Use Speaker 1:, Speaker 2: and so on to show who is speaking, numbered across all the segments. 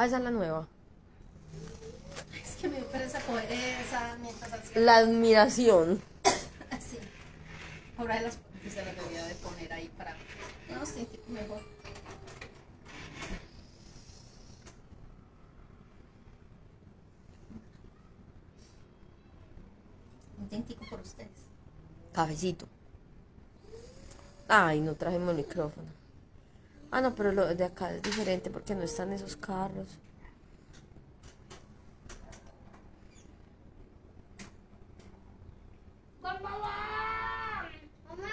Speaker 1: Ah, esa es la nueva.
Speaker 2: Es que me coger esa mientras hacía
Speaker 1: La admiración.
Speaker 2: así. Ahora las que se las debía de poner ahí para no sentir mejor. Un tintico por ustedes.
Speaker 1: Cafecito. Ay, no trajimos micrófono. Ah, no, pero lo de acá es diferente porque no están esos carros.
Speaker 3: Mamá,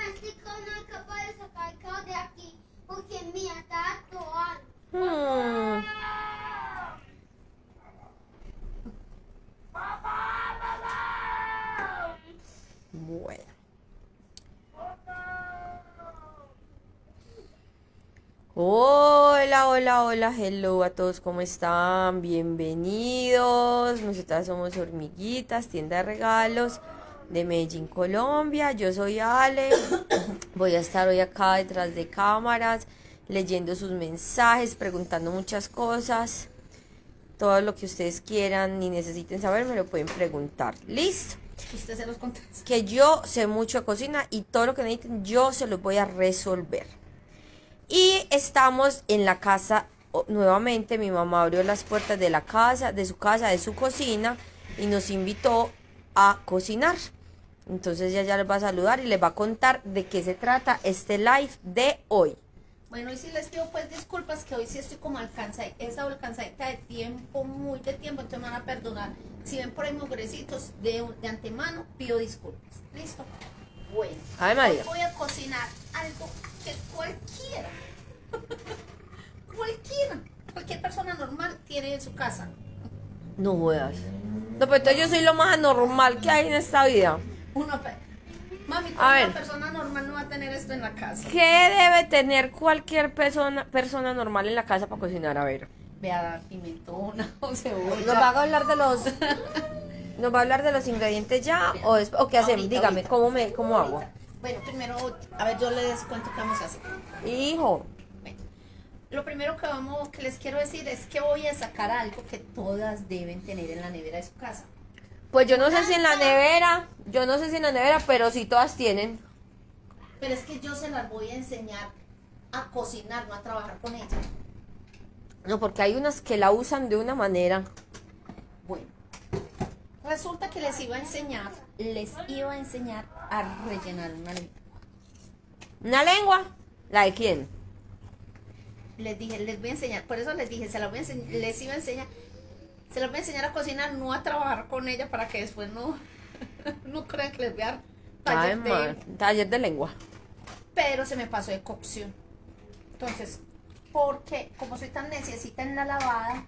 Speaker 3: este carro no es capaz de sacar el carro de aquí porque mía está actuando.
Speaker 1: Hmm. Bueno. Hola, hola, hello a todos, ¿cómo están? Bienvenidos. Nosotras somos Hormiguitas, tienda de regalos de Medellín, Colombia. Yo soy Ale. Voy a estar hoy acá detrás de cámaras, leyendo sus mensajes, preguntando muchas cosas. Todo lo que ustedes quieran y necesiten saber me lo pueden preguntar. ¿Listo?
Speaker 2: Usted se los contesta.
Speaker 1: que yo sé mucho de cocina y todo lo que necesiten yo se los voy a resolver. Y estamos en la casa nuevamente, mi mamá abrió las puertas de la casa, de su casa, de su cocina y nos invitó a cocinar. Entonces ella ya les va a saludar y les va a contar de qué se trata este live de hoy.
Speaker 2: Bueno, y sí les pido pues disculpas que hoy sí estoy como alcanzada, he estado alcanzadita de tiempo, muy de tiempo, entonces me van a perdonar. Si ven por ahí mugrecitos de, de antemano, pido disculpas. ¿Listo? Bueno.
Speaker 1: Ay, María.
Speaker 2: Voy a cocinar algo que cualquiera, cualquiera, cualquier persona normal tiene en su casa.
Speaker 1: No jodas. No, pero entonces yo soy lo más anormal que hay en esta vida.
Speaker 2: Una Mami,
Speaker 1: A
Speaker 2: una
Speaker 1: ver.
Speaker 2: persona normal no va a tener esto en la casa.
Speaker 1: ¿Qué debe tener cualquier persona, persona normal en la casa para cocinar? A ver.
Speaker 2: Vea, pimentona o cebolla.
Speaker 1: ¿Nos va a hablar de los nos va a hablar de los ingredientes ya o, es- o qué hacemos? Dígame,
Speaker 2: ahorita.
Speaker 1: ¿cómo me cómo hago?
Speaker 2: Bueno, primero, a ver, yo les cuento qué vamos a hacer.
Speaker 1: Hijo,
Speaker 2: Bueno, lo primero que vamos, que les quiero decir es que voy a sacar algo que todas deben tener en la nevera de su casa.
Speaker 1: pues yo no sé si en la nevera, yo no sé si en la nevera, pero sí todas tienen.
Speaker 2: Pero es que yo se las voy a enseñar a cocinar, no a trabajar con ella.
Speaker 1: No, porque hay unas que la usan de una manera.
Speaker 2: Bueno, resulta que les iba a enseñar, les iba a enseñar a rellenar una lengua.
Speaker 1: ¿Una lengua? ¿La de quién?
Speaker 2: Les dije, les voy a enseñar, por eso les dije, se las voy a enseñar, les iba a enseñar, se las voy a enseñar a cocinar, no a trabajar con ella para que después no, no crean que les voy a dar
Speaker 1: Ay,
Speaker 2: taller de-
Speaker 1: taller de lengua.
Speaker 2: pero se me pasó de cocción. Entonces, porque como soy tan necesita en la lavada,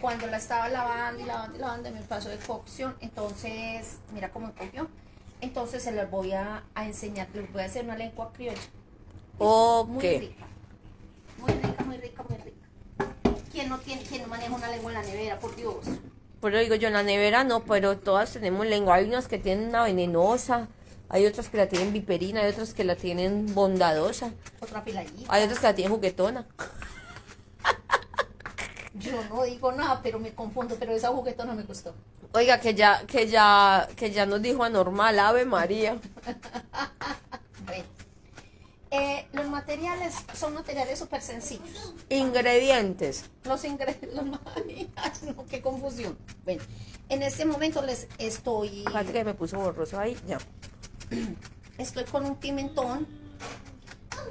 Speaker 2: cuando la estaba lavando y lavando y lavando, me pasó de cocción. Entonces, mira cómo cogió. Entonces, se las voy a, a enseñar, les voy a hacer una lengua criolla.
Speaker 1: Ok.
Speaker 2: Muy rica. Muy rica, muy rica, muy rica. ¿Quién no, tiene, quién no maneja una lengua en la nevera? Por Dios.
Speaker 1: Pero digo yo, en la nevera no, pero todas tenemos lengua. Hay unas que tienen una venenosa, hay otras que la tienen viperina, hay otras que la tienen bondadosa,
Speaker 2: Otra filadita.
Speaker 1: hay otras que la tienen juguetona.
Speaker 2: Yo no digo nada, pero me confundo. Pero esa juguetona me gustó.
Speaker 1: Oiga, que ya, que ya, que ya nos dijo anormal, Ave María.
Speaker 2: Bueno. Eh, los materiales son materiales súper sencillos.
Speaker 1: Ingredientes.
Speaker 2: Los ingredientes, no, qué confusión. Bueno, en este momento les estoy,
Speaker 1: Fíjate que me puso borroso ahí, ya.
Speaker 2: estoy con un pimentón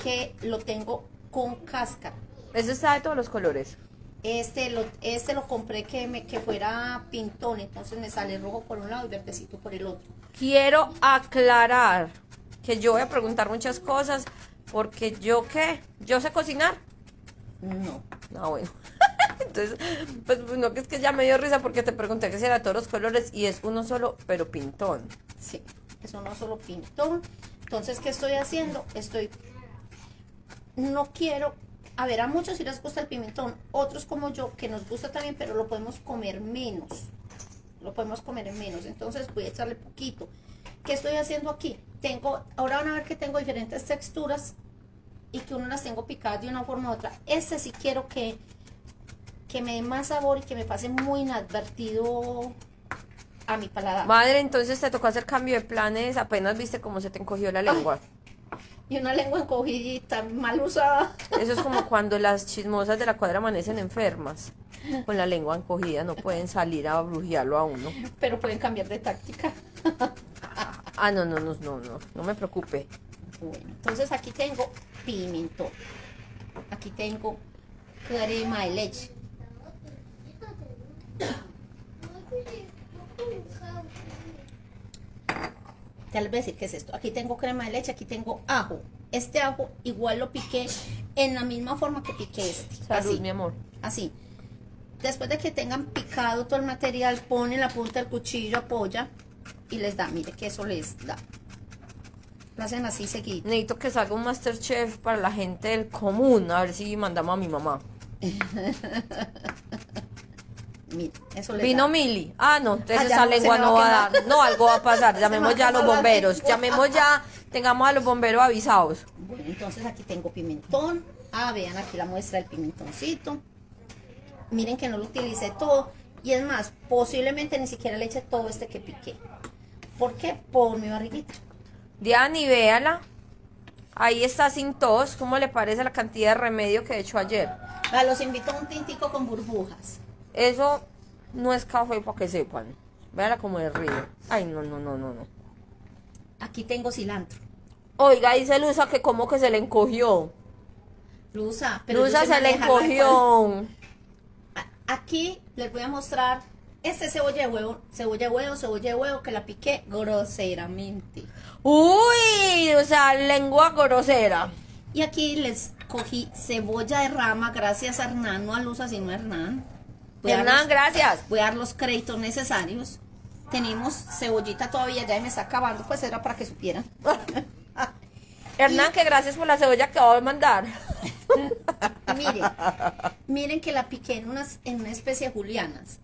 Speaker 2: que lo tengo con cáscara.
Speaker 1: Eso está de todos los colores.
Speaker 2: Este lo, este lo compré que, me, que fuera pintón, entonces me sale rojo por un lado y verdecito por el otro.
Speaker 1: Quiero aclarar que yo voy a preguntar muchas cosas porque yo qué, yo sé cocinar.
Speaker 2: No.
Speaker 1: Ah, bueno. Entonces, pues, pues, no, que es que ya me dio risa porque te pregunté que si era todos los colores y es uno solo, pero pintón.
Speaker 2: Sí, es uno solo pintón. Entonces, ¿qué estoy haciendo? Estoy. No quiero. A ver, a muchos sí les gusta el pimentón, otros como yo, que nos gusta también, pero lo podemos comer menos. Lo podemos comer menos. Entonces, voy a echarle poquito. ¿Qué estoy haciendo aquí? Tengo, ahora van a ver que tengo diferentes texturas y que uno las tengo picadas de una forma u otra. Este sí quiero que, que me dé más sabor y que me pase muy inadvertido a mi paladar.
Speaker 1: Madre, entonces te tocó hacer cambio de planes, apenas viste cómo se te encogió la lengua.
Speaker 2: Y una lengua encogidita, mal usada.
Speaker 1: Eso es como cuando las chismosas de la cuadra amanecen enfermas. Con la lengua encogida no pueden salir a brujearlo a uno.
Speaker 2: Pero pueden cambiar de táctica.
Speaker 1: Ah, no, no, no, no, no, no me preocupe.
Speaker 2: Bueno, entonces aquí tengo pimentón. Aquí tengo crema de leche. Ya les voy a decir qué es esto. Aquí tengo crema de leche, aquí tengo ajo. Este ajo igual lo piqué en la misma forma que piqué este.
Speaker 1: Salud,
Speaker 2: así,
Speaker 1: mi amor.
Speaker 2: así. Después de que tengan picado todo el material, ponen la punta del cuchillo, apoya y les da. Mire que eso les da. Lo hacen así seguido.
Speaker 1: Necesito que salga un Masterchef para la gente del común. A ver si mandamos a mi mamá.
Speaker 2: Eso
Speaker 1: Vino
Speaker 2: da.
Speaker 1: Mili. Ah, no, entonces
Speaker 2: Ah,
Speaker 1: esa
Speaker 2: no,
Speaker 1: lengua
Speaker 2: va
Speaker 1: no va a dar. No, algo va a pasar. Llamemos
Speaker 2: me
Speaker 1: ya a los bomberos. Llamemos ya, tengamos a los bomberos avisados.
Speaker 2: Bueno, entonces aquí tengo pimentón. Ah, vean aquí la muestra del pimentoncito. Miren que no lo utilicé todo. Y es más, posiblemente ni siquiera le eché todo este que piqué. ¿Por qué? Por mi barriguita.
Speaker 1: Diani, véala. Ahí está sin tos. ¿Cómo le parece la cantidad de remedio que he hecho ayer?
Speaker 2: Ah, los invito a un tintico con burbujas.
Speaker 1: Eso no es café para que sepan. Véala como de río. Ay, no, no, no, no, no.
Speaker 2: Aquí tengo cilantro.
Speaker 1: Oiga, dice Luza que como que se le encogió.
Speaker 2: Luza, pero
Speaker 1: Luza se le encogió.
Speaker 2: Aquí les voy a mostrar este cebolla de huevo, cebolla de huevo, cebolla de huevo que la piqué groseramente.
Speaker 1: Uy, o sea, lengua grosera.
Speaker 2: Y aquí les cogí cebolla de rama gracias a Hernán, no a Luza, sino a Hernán. Voy
Speaker 1: Hernán,
Speaker 2: los-
Speaker 1: gracias.
Speaker 2: Voy a dar los créditos necesarios. Tenemos cebollita todavía, ya me está acabando, pues era para que supieran.
Speaker 1: Hernán, que gracias por la cebolla que va a mandar.
Speaker 2: miren, miren que la piqué en, unas, en una especie de julianas.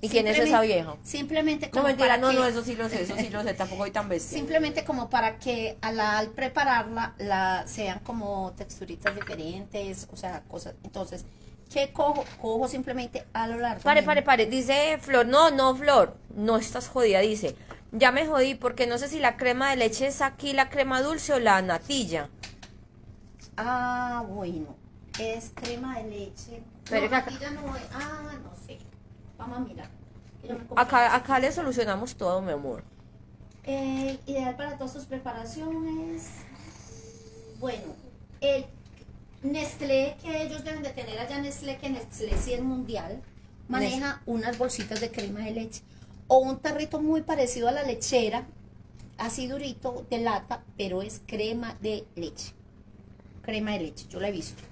Speaker 1: ¿Y quién es esa vieja?
Speaker 2: Simplemente
Speaker 1: No,
Speaker 2: como
Speaker 1: mentira,
Speaker 2: para
Speaker 1: no,
Speaker 2: que-
Speaker 1: no, eso sí lo sé, eso sí lo sé, tampoco voy tan bestia.
Speaker 2: Simplemente como para que a la- al prepararla la, sean como texturitas diferentes, o sea, cosas. Entonces, ¿qué cojo? Cojo simplemente a lo largo.
Speaker 1: Pare, pare, pare, dice Flor, no, no, Flor, no estás jodida, dice. Ya me jodí porque no sé si la crema de leche es aquí la crema dulce o la natilla.
Speaker 2: Ah, bueno. Es crema de leche.
Speaker 1: Pero
Speaker 2: no,
Speaker 1: que acá-
Speaker 2: no es. Ah, no sé. Vamos a mirar.
Speaker 1: Acá le solucionamos todo, mi amor.
Speaker 2: Eh, ideal para todas sus preparaciones. Bueno, el Nestlé que ellos deben de tener allá Nestlé, que Nestlé sí es mundial, maneja unas bolsitas de crema de leche o un tarrito muy parecido a la lechera, así durito de lata, pero es crema de leche. Crema de leche, yo la he visto.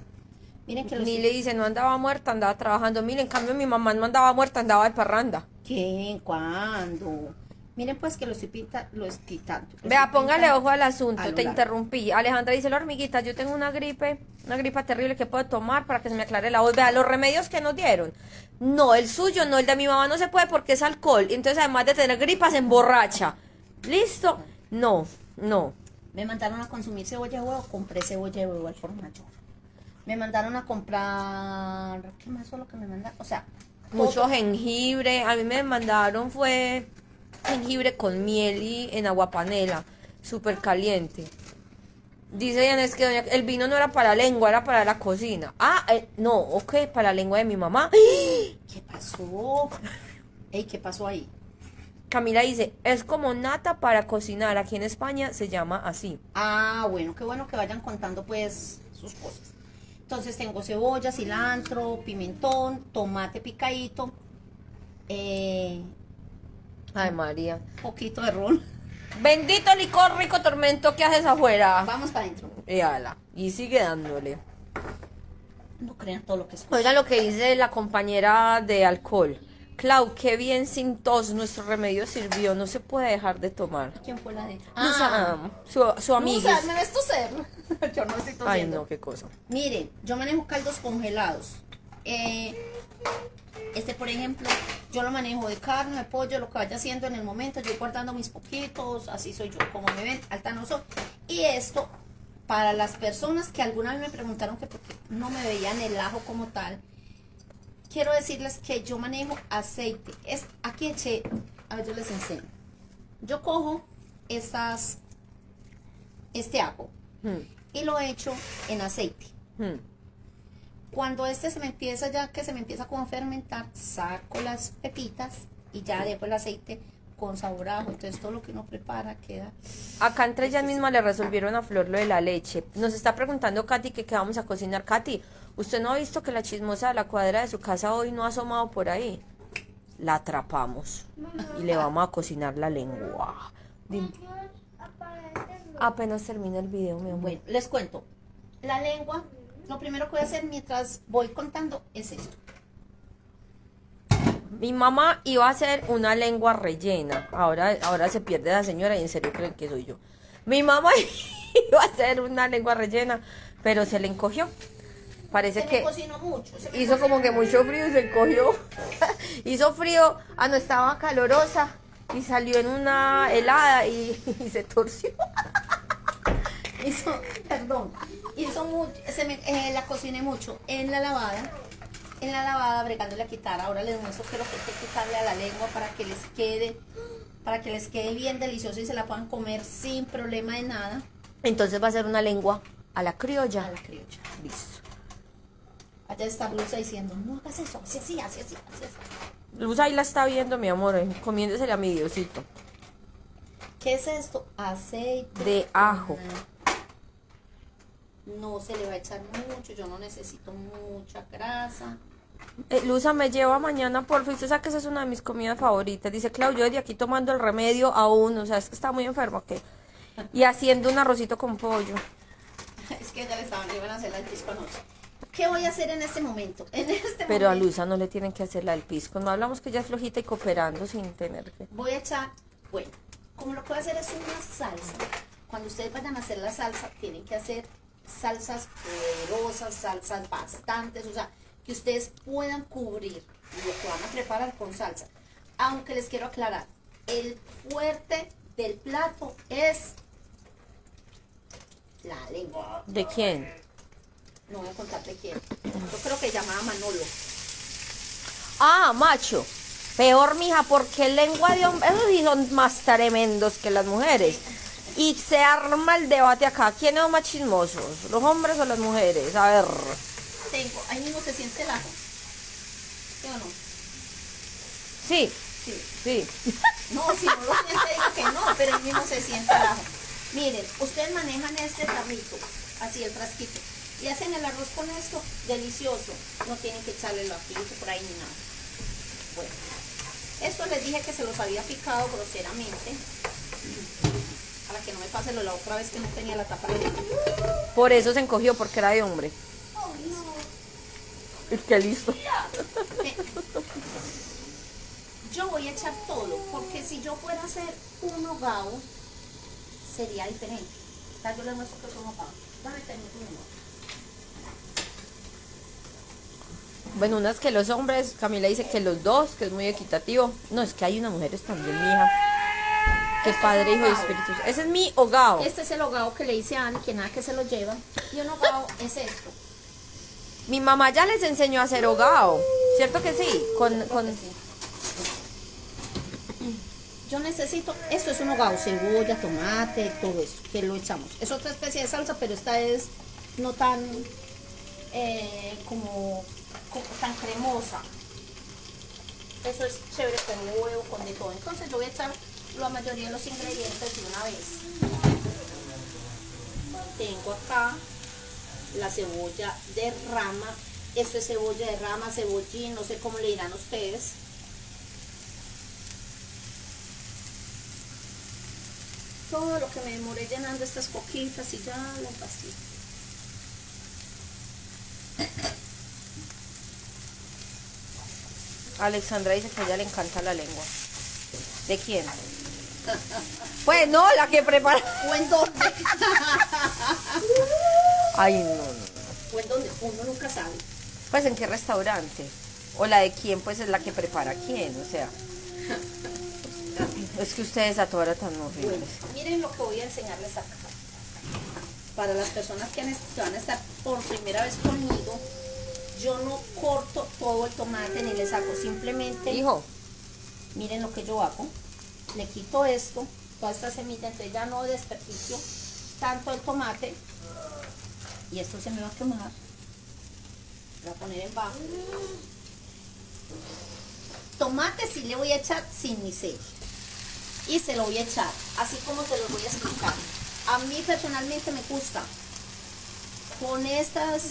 Speaker 2: Miren que los
Speaker 1: Ni le dice, no andaba muerta, andaba trabajando. Miren, en cambio mi mamá no andaba muerta, andaba de parranda.
Speaker 2: ¿Qué? ¿Cuándo? Miren pues que lo estoy pintando, lo estoy pintando. lo
Speaker 1: Vea,
Speaker 2: estoy
Speaker 1: póngale ojo al asunto, te
Speaker 2: largo.
Speaker 1: interrumpí. Alejandra dice, la hormiguita, yo tengo una gripe, una gripa terrible que puedo tomar para que se me aclare la voz. Vea, los remedios que nos dieron. No, el suyo no, el de mi mamá no se puede porque es alcohol. Entonces, además de tener gripa, se emborracha. ¿Listo? No, no.
Speaker 2: Me mandaron a consumir cebolla de huevo, compré cebolla de huevo al por mayor. Me mandaron a comprar, ¿qué más fue lo que me mandaron? O sea,
Speaker 1: Mucho
Speaker 2: todo.
Speaker 1: jengibre. A mí me mandaron fue jengibre con miel y en agua panela, súper caliente. Dice Diana, que doña- el vino no era para la lengua, era para la cocina. Ah, eh, no, ok, para la lengua de mi mamá.
Speaker 2: ¿Qué pasó? Ey, ¿qué pasó ahí?
Speaker 1: Camila dice, es como nata para cocinar. Aquí en España se llama así.
Speaker 2: Ah, bueno, qué bueno que vayan contando pues sus cosas. Entonces tengo cebolla, cilantro, pimentón, tomate picadito, eh,
Speaker 1: Ay, María.
Speaker 2: poquito de ron.
Speaker 1: Bendito licor rico tormento que haces afuera.
Speaker 2: Vamos para adentro.
Speaker 1: Y ala, y sigue dándole.
Speaker 2: No crean todo lo que es.
Speaker 1: Oiga lo que dice la compañera de alcohol. Clau, qué bien sin tos, nuestro remedio sirvió, no se puede dejar de tomar.
Speaker 2: ¿Quién fue la de?
Speaker 1: Ah, su, su amiga.
Speaker 2: Luza, ¿me ves toser? Yo no estoy tosiendo.
Speaker 1: Ay, no, qué cosa.
Speaker 2: Miren, yo manejo caldos congelados. Eh, este, por ejemplo, yo lo manejo de carne, de pollo, lo que vaya haciendo en el momento. Yo guardando mis poquitos, así soy yo, como me ven, alta no soy. Y esto, para las personas que alguna vez me preguntaron que por qué no me veían el ajo como tal, quiero decirles que yo manejo aceite. Es, aquí eché, a ver, yo les enseño. Yo cojo estas, este ajo
Speaker 1: Hmm,
Speaker 2: y lo echo en aceite.
Speaker 1: hmm.
Speaker 2: Cuando este se me empieza ya, que se me empieza como a fermentar, saco las pepitas y ya dejo el aceite con sabor a ajo. Entonces todo lo que uno prepara queda...
Speaker 1: Acá entre ellas mismas le resolvieron a Flor lo de la leche. Nos está preguntando Katy que qué vamos a cocinar. Katy, ¿usted no ha visto que la chismosa de la cuadra de su casa hoy no ha asomado por ahí? La atrapamos y le vamos a cocinar la lengua. Apenas termina el video, mi amor.
Speaker 2: Bueno, les cuento. La lengua, lo primero que voy a hacer mientras voy contando es esto.
Speaker 1: Mi mamá iba a hacer una lengua rellena. Ahora, ahora se pierde la señora y en serio creen que soy yo. Mi mamá iba a hacer una lengua rellena, pero se le encogió. Parece
Speaker 2: Se
Speaker 1: que
Speaker 2: cocinó mucho. se
Speaker 1: hizo
Speaker 2: cocinó
Speaker 1: como que mucho frío y se encogió. hizo frío, ah, no estaba calorosa y salió en una helada y, y se torció.
Speaker 2: hizo, perdón, mucho, se me, eh, la cociné mucho en la lavada, en la lavada bregándole a quitar. Ahora les muestro que lo que hay que quitarle a la lengua para que les quede, para que les quede bien delicioso y se la puedan comer sin problema de nada
Speaker 1: Entonces va a ser una lengua a la criolla.
Speaker 2: a la criolla.
Speaker 1: Listo.
Speaker 2: Allá está Blusa diciendo, no hagas eso, así, así, así, así, así. así".
Speaker 1: Luz ahí la está viendo, mi amor, eh, comiéndosela a mi diosito.
Speaker 2: ¿Qué es esto? Aceite
Speaker 1: De ajo.
Speaker 2: No se le va a echar mucho, yo no necesito mucha grasa.
Speaker 1: Eh, Luza me lleva mañana, por fin. Usted sabe que esa es una de mis comidas favoritas. Dice Claudio, de aquí tomando el remedio aún. O sea, es que está muy enfermo. ¿qué? Y haciendo un arrocito con pollo.
Speaker 2: Es que ya le estaban, le iban a hacer la pisco anoche. ¿Qué voy a hacer en este momento? En este
Speaker 1: Pero a Luza no le tienen que hacer la del pisco. No hablamos que ella es flojita y cooperando sin tener que.
Speaker 2: voy a echar, bueno, como lo que voy a hacer es una salsa. Cuando ustedes vayan a hacer la salsa, tienen que hacer salsas poderosas, salsas bastantes, o sea, que ustedes puedan cubrir lo que van a preparar con salsa. Aunque les quiero aclarar, el fuerte del plato es la lengua.
Speaker 1: ¿De quién?
Speaker 2: No voy a contarte quién. Yo creo que llamaba Manolo.
Speaker 1: Ah, macho. Peor, mija, porque lengua de hombre. Esos sí son más tremendos que las mujeres. Y se arma el debate acá. ¿Quiénes son más chismosos? ¿Los hombres o las mujeres? A ver.
Speaker 2: Tengo, ahí mismo se siente el ajo. ¿Sí o no?
Speaker 1: Sí,
Speaker 2: Sí.
Speaker 1: sí.
Speaker 2: No, si no lo siente, digo que no, pero ahí mismo se siente el ajo. Miren, ustedes manejan este tarrito, así el frasquito, y hacen el arroz con esto, delicioso. No tienen que echarle el ajito por ahí ni nada. Bueno, esto les dije que se los había picado groseramente. Para que no me pase lo la otra vez que no tenía la tapa.
Speaker 1: Por eso se encogió, porque era de hombre.
Speaker 3: Oh, no.
Speaker 1: Y qué listo.
Speaker 2: Yo voy a echar todo, porque si yo fuera a hacer un hogao, sería diferente. Sea, yo les muestro que es un hogao. Dame amor.
Speaker 1: Bueno, unas que los hombres, Camila dice que los dos, que es muy equitativo. No, es que hay unas mujeres también, mija. Que
Speaker 2: Este
Speaker 1: Padre, Hijo y. Espíritu. Santo. Ese es mi hogao.
Speaker 2: Este es el hogao que le hice a Ani, que nada que se lo lleva. Y un hogao es esto.
Speaker 1: Mi mamá ya les enseñó a hacer hogao. ¿Cierto que sí? Con, con...
Speaker 2: Yo necesito, esto es un hogao, cebolla, tomate, todo eso, que lo echamos. Es otra especie de salsa, pero esta es no tan eh, como, como tan cremosa. Eso es chévere con huevo, con de todo. Entonces yo voy a echar la mayoría de los ingredientes de una vez. Tengo acá la cebolla de rama. Esto es cebolla de rama, cebollín, no sé cómo le dirán ustedes. todo lo que me demoré llenando estas coquitas y ya las vacío.
Speaker 1: Alexandra dice que a ella le encanta la lengua. ¿De quién? Pues no, la que prepara.
Speaker 2: ¿O en dónde?
Speaker 1: Ay, no, no.
Speaker 2: ¿O en dónde? Uno nunca sabe.
Speaker 1: Pues en qué restaurante. O la de quién, pues es la que prepara quién, o sea. Es que ustedes a toda hora tan
Speaker 2: Bueno,
Speaker 1: horribles.
Speaker 2: miren lo que voy a enseñarles acá. para las personas que, han que van a estar por primera vez conmigo, yo no corto todo el tomate ni le saco, simplemente
Speaker 1: Hijo,
Speaker 2: miren lo que yo hago. Le quito esto, toda esta semilla, entonces ya no desperdicio tanto el tomate. Y esto se me va a quemar. Voy a poner en bajo. Tomate sí le voy a echar sin miseria. Y se lo voy a echar, así como se los voy a explicar. A mí personalmente me gusta con estas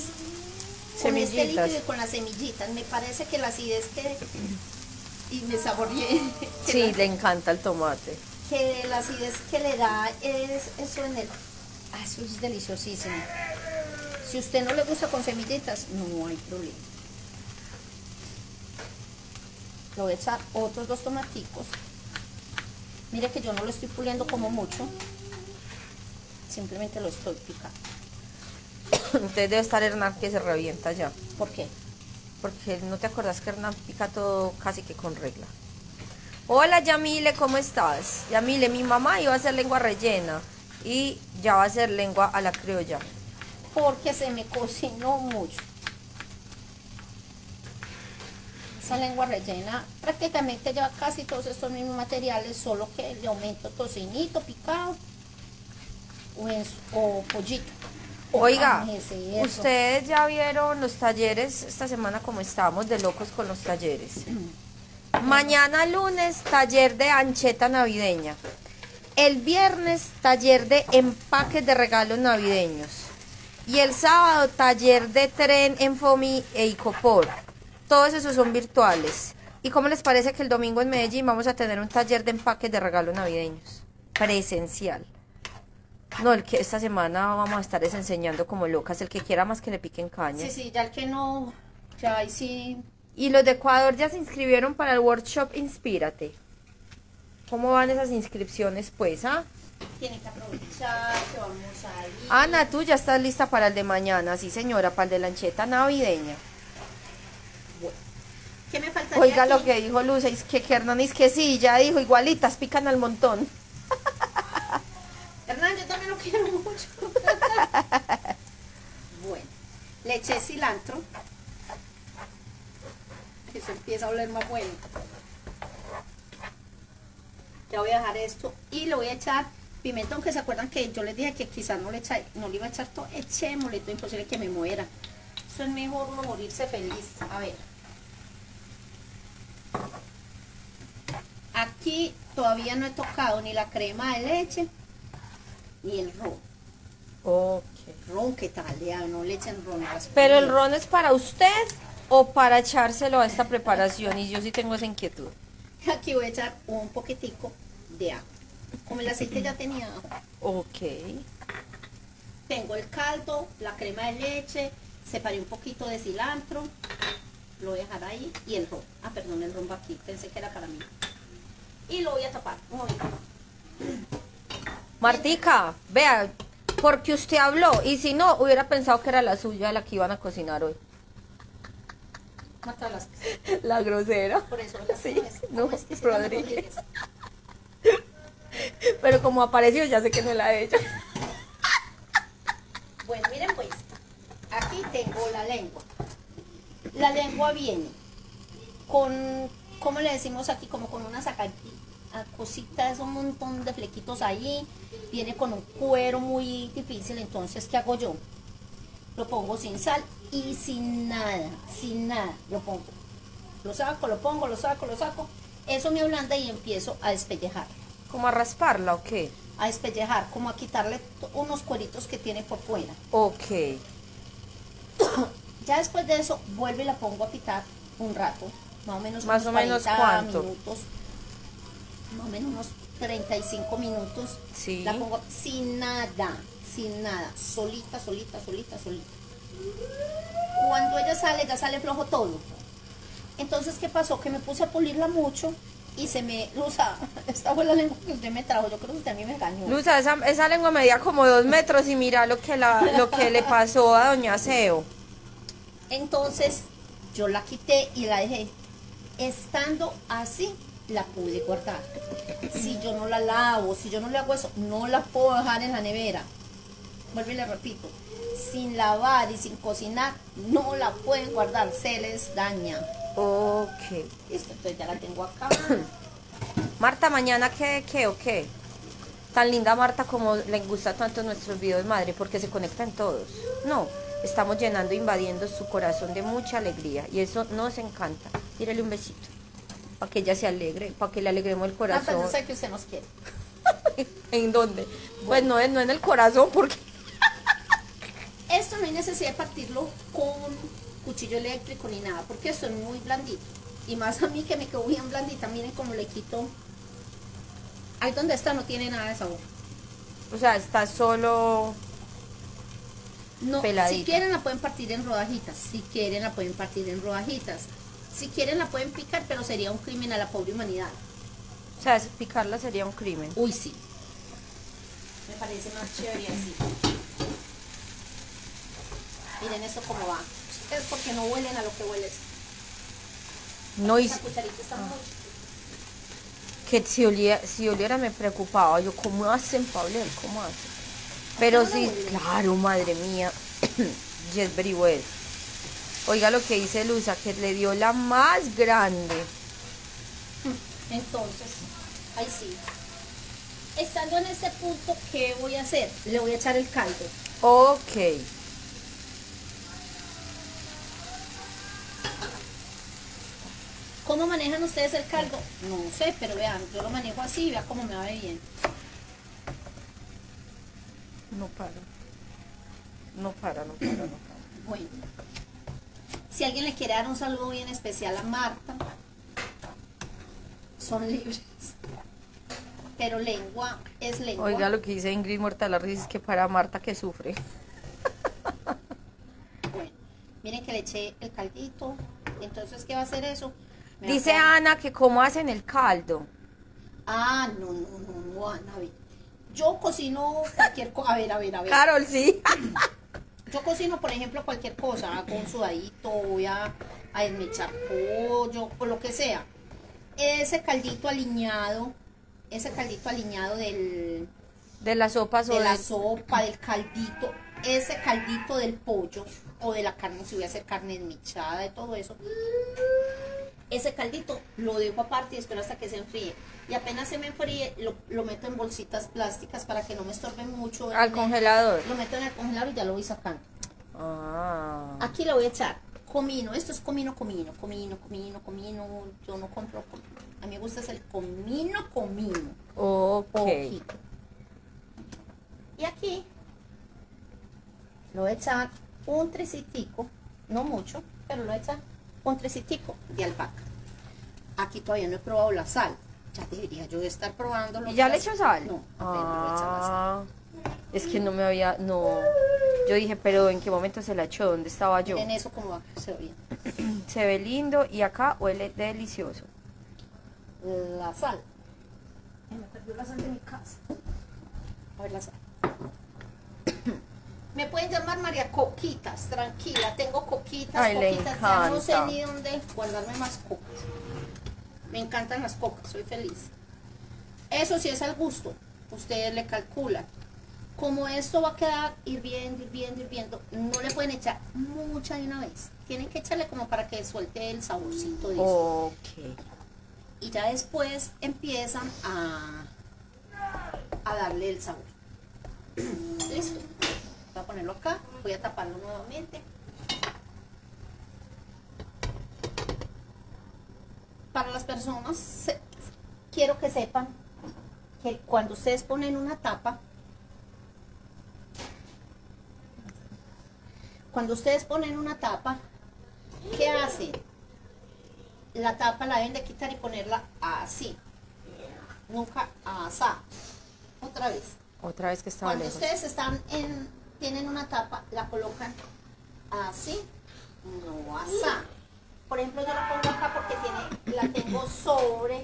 Speaker 2: con este líquido y con las semillitas. Me parece que la acidez que y me saboreé.
Speaker 1: Sí,
Speaker 2: la-
Speaker 1: le encanta el tomate.
Speaker 2: que la acidez que le da es eso en el ah, eso es deliciosísimo. Si usted no le gusta con semillitas no hay problema. Le voy a echar otros dos tomaticos. Mire que yo no lo estoy puliendo como mucho. Simplemente lo estoy picando.
Speaker 1: Entonces debe estar Hernán que se revienta ya.
Speaker 2: ¿por qué?
Speaker 1: Porque no te acordás que Hernán pica todo casi que con regla. Hola Yamile, ¿cómo estás? Yamile, mi mamá iba a hacer lengua rellena y ya va a hacer lengua a la criolla.
Speaker 2: porque se me cocinó mucho. Esa lengua rellena prácticamente lleva casi todos estos mismos materiales, solo que le aumento tocinito picado o pollito.
Speaker 1: Oiga,
Speaker 2: cerdo.
Speaker 1: ustedes ya vieron los talleres esta semana como estábamos de locos con los talleres. Mañana lunes, taller de ancheta navideña. El viernes, taller de empaques de regalos navideños. Y el sábado, taller de tren en FOMI e Icopor. Todos esos son virtuales. ¿Y cómo les parece que el domingo en Medellín vamos a tener un taller de empaques de regalos navideños? Presencial. No, el que esta semana vamos a estar enseñando como locas. El que quiera más que le piquen caña.
Speaker 2: Sí, sí, ya el que no, ya ahí sí,
Speaker 1: Y los de Ecuador ya se inscribieron para el workshop Inspírate. ¿Cómo van esas inscripciones, pues? Ah?
Speaker 2: tiene que aprovechar que vamos a ir.
Speaker 1: Ana, tú ya estás lista para el de mañana, sí señora, para el de la ancheta navideña.
Speaker 2: ¿Qué me faltaría
Speaker 1: Oiga lo que dijo Luz, es que, que Hernán es que sí, ya dijo, igualitas, pican al montón.
Speaker 2: Hernán, yo también lo quiero mucho. bueno, le eché cilantro. Eso empieza a oler más bueno. Ya voy a dejar esto y le voy a echar pimentón, que se acuerdan que yo les dije que quizás no le, echa, no le iba a echar todo. Echémosle todo, imposible que me muera. Eso es mejor uno morirse feliz. A ver. Aquí todavía no he tocado ni la crema de leche ni el ron.
Speaker 1: Ok.
Speaker 2: Ron, ¿qué tal? Ya no le echen ron a las
Speaker 1: Pero el ron es para usted o para echárselo a esta preparación y yo sí tengo esa inquietud.
Speaker 2: Aquí voy a echar un poquitico de agua. Como el aceite ya tenía ajo.
Speaker 1: Ok.
Speaker 2: Tengo el caldo, la crema de leche, separé un poquito de cilantro, lo voy a dejar ahí y el ron. Ah, perdón, el ron va aquí, pensé que era para mí. Y lo voy a tapar. un momento.
Speaker 1: Martica, vea, porque usted habló y si no, hubiera pensado que era la suya la que iban a cocinar hoy.
Speaker 2: Mata las
Speaker 1: La grosera.
Speaker 2: por eso las
Speaker 1: Sí, no,
Speaker 2: ¿Cómo es que se llama
Speaker 1: Rodríguez. Pero como apareció, ya sé que no la de ella.
Speaker 2: Bueno, miren pues, aquí tengo la lengua. La lengua viene con, ¿cómo le decimos aquí? Como con unas saca- a cositas, un montón de flequitos ahí. Viene con un cuero muy difícil, entonces, ¿qué hago yo? Lo pongo sin sal y sin nada, sin nada, lo pongo. Lo saco, lo pongo, lo saco, lo saco. Eso me ablanda y empiezo a despellejar.
Speaker 1: ¿Como a rasparla o qué?
Speaker 2: A despellejar, como a quitarle unos cueritos que tiene por fuera.
Speaker 1: Ok.
Speaker 2: Ya después de eso, vuelvo y la pongo a pitar un rato, más o menos
Speaker 1: Más
Speaker 2: unos
Speaker 1: o menos,
Speaker 2: 40
Speaker 1: ¿cuánto?
Speaker 2: minutos, más o menos unos 35 minutos.
Speaker 1: Sí.
Speaker 2: La pongo sin nada, sin nada, solita, solita, solita, solita. Cuando ella sale, ya sale flojo todo. Entonces, ¿qué pasó? Que me puse a pulirla mucho y se me, Luza, esta fue la lengua que usted me trajo, yo creo que usted a mí me engañó.
Speaker 1: Luza, esa, esa lengua medía como dos metros y mira lo que, la, lo que le pasó a Doña Seo.
Speaker 2: Entonces yo la quité y la dejé. Estando así, la pude guardar. Si yo no la lavo, si yo no le hago eso, no la puedo dejar en la nevera. vuelvo y le repito, sin lavar y sin cocinar, no la pueden guardar, se les daña.
Speaker 1: Ok.
Speaker 2: Listo, entonces ya la tengo acá.
Speaker 1: Marta, ¿mañana qué, qué o qué? Tan linda Marta como le gusta tanto nuestros videos, madre, porque se conectan todos. No, estamos llenando, invadiendo su corazón de mucha alegría y eso nos encanta. Tírale un besito, para que ella se alegre, para que le alegremos el
Speaker 2: Ah, pues
Speaker 1: corazón.
Speaker 2: yo sé que usted nos quiere.
Speaker 1: ¿En dónde? Pues no, no en el corazón, porque...
Speaker 2: Esto no hay necesidad de partirlo con cuchillo eléctrico ni nada, porque esto es muy blandito. Y más a mí que me quedó bien blandita, miren cómo le quito. Ahí donde está no tiene nada de sabor.
Speaker 1: O sea, está solo...
Speaker 2: No,
Speaker 1: Peladita.
Speaker 2: si quieren la pueden partir en rodajitas, si quieren la pueden partir en rodajitas. Si quieren la pueden picar, pero sería un crimen a la pobre humanidad.
Speaker 1: O sea, es- picarla sería un crimen.
Speaker 2: Uy, sí. Me parece más chévere así. Miren esto cómo va. Es porque no huelen a lo que huele. esto.
Speaker 1: No, y
Speaker 2: Esta cucharita está muy
Speaker 1: que si, olía, si oliera me preocupaba. Yo, ¿cómo hacen, Pablo? ¿Cómo hacen? Pero sí, claro, madre mía. yes, very well. Oiga lo que dice Luza, que le dio la más grande.
Speaker 2: Entonces, ahí sí. Estando en este punto, ¿qué voy a hacer? Le voy a echar el caldo.
Speaker 1: Ok.
Speaker 2: ¿Cómo manejan ustedes el caldo? No sé, pero vean, yo lo manejo así y vea cómo me va bien.
Speaker 1: No para. No para, no para, no para.
Speaker 2: Bueno, si alguien le quiere dar un saludo bien especial a Marta, son libres. Pero lengua es lengua.
Speaker 1: Oiga lo que dice Ingrid Muerta de la risa, es que para Marta que sufre.
Speaker 2: Bueno, miren que le eché el caldito. Entonces, ¿qué va a hacer eso? Me
Speaker 1: Dice Ana que cómo hacen el caldo.
Speaker 2: Ah, no, no, no, no, Ana, a ver. Yo cocino cualquier cosa. A ver, a ver, a ver.
Speaker 1: Carol, sí.
Speaker 2: Yo cocino, por ejemplo, cualquier cosa. Hago un sudadito, voy a, a desmechar pollo, o lo que sea. Ese caldito aliñado, ese caldito aliñado del,
Speaker 1: De las sopas o
Speaker 2: de la sopa, del caldito, ese caldito del pollo o de la carne, si voy a hacer carne desmechada, de todo eso. Ese caldito lo dejo aparte y espero hasta que se enfríe. Y apenas se me enfríe, lo, lo meto en bolsitas plásticas para que no me estorbe mucho.
Speaker 1: al congelador.
Speaker 2: Lo meto en el congelador y ya lo voy sacando.
Speaker 1: Ah.
Speaker 2: Aquí le voy a echar comino. Esto es comino, comino, comino, comino, comino. Yo no compro comino. A mí me gusta es el comino, comino.
Speaker 1: Ok.
Speaker 2: Poquito. Y aquí lo voy a echar un tricitico, no mucho, pero lo voy a echar un tricitico de albahaca. Aquí todavía no he probado la sal. Ya debería yo de estar probando.
Speaker 1: ¿Y ya le echó sal?
Speaker 2: No, la sal.
Speaker 1: Ah. Es que no me había, no. Yo dije, pero ¿en qué momento se la echó? ¿Dónde estaba yo?
Speaker 2: Miren eso como se ve bien.
Speaker 1: Se ve lindo y acá huele delicioso.
Speaker 2: La sal. Me perdió la sal de mi casa. A ver la sal. Me pueden llamar María Coquitas, tranquila, tengo coquitas,
Speaker 1: Ay,
Speaker 2: coquitas, ya no sé ni dónde guardarme más cocas. Me encantan las cocas, soy feliz. Eso sí es al gusto, ustedes le calculan. Como esto va a quedar hirviendo, hirviendo, hirviendo, no le pueden echar mucha de una vez. Tienen que echarle como para que suelte el saborcito de eso
Speaker 1: Ok.
Speaker 2: y ya después empiezan a, a darle el sabor. Listo. Ponerlo acá, voy a taparlo nuevamente. Para las personas, se- quiero que sepan que cuando ustedes ponen una tapa, cuando ustedes ponen una tapa, ¿qué hacen? la tapa la deben de quitar y ponerla así. Nunca asá. Otra vez.
Speaker 1: Otra vez que estaba
Speaker 2: Cuando
Speaker 1: lejos.
Speaker 2: ustedes están en, tienen una tapa, la colocan así, no asá. Por ejemplo, yo la pongo acá porque tiene, la tengo sobre,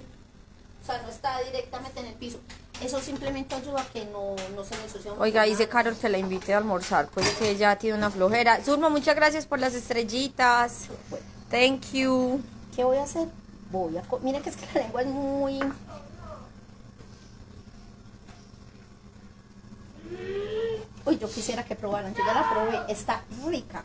Speaker 2: o sea, no está directamente en el piso. Eso simplemente ayuda a que no, no se me ensucie
Speaker 1: Oiga, dice. Carol que la invite a almorzar, pues que ella tiene una flojera. Surma, muchas gracias por las estrellitas. Thank you.
Speaker 2: ¿Qué voy a hacer? Voy a... Miren que es que la lengua es muy... Uy, yo quisiera que probaran. Yo ya la probé. Está rica.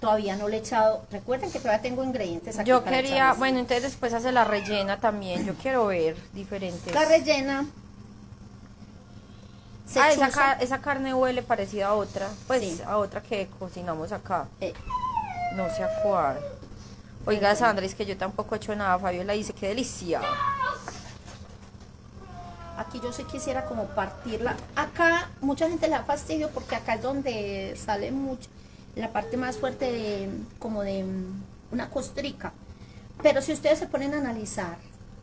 Speaker 2: Todavía no le he echado. Recuerden que todavía tengo ingredientes aquí.
Speaker 1: Yo quería,
Speaker 2: echarles.
Speaker 1: bueno, entonces después hace la rellena también. Yo quiero ver diferentes.
Speaker 2: La rellena.
Speaker 1: Ah, esa, esa carne huele parecida a otra. Pues
Speaker 2: Sí.
Speaker 1: a otra que cocinamos acá.
Speaker 2: Eh,
Speaker 1: No sé a cuál. Oiga, Sandra, es que yo tampoco he hecho nada. Fabiola dice que delicia.
Speaker 2: Aquí yo sí quisiera como partirla. Acá mucha gente le da fastidio porque acá es donde sale mucho la parte más fuerte de como de mm, una costrica. Pero si ustedes se ponen a analizar,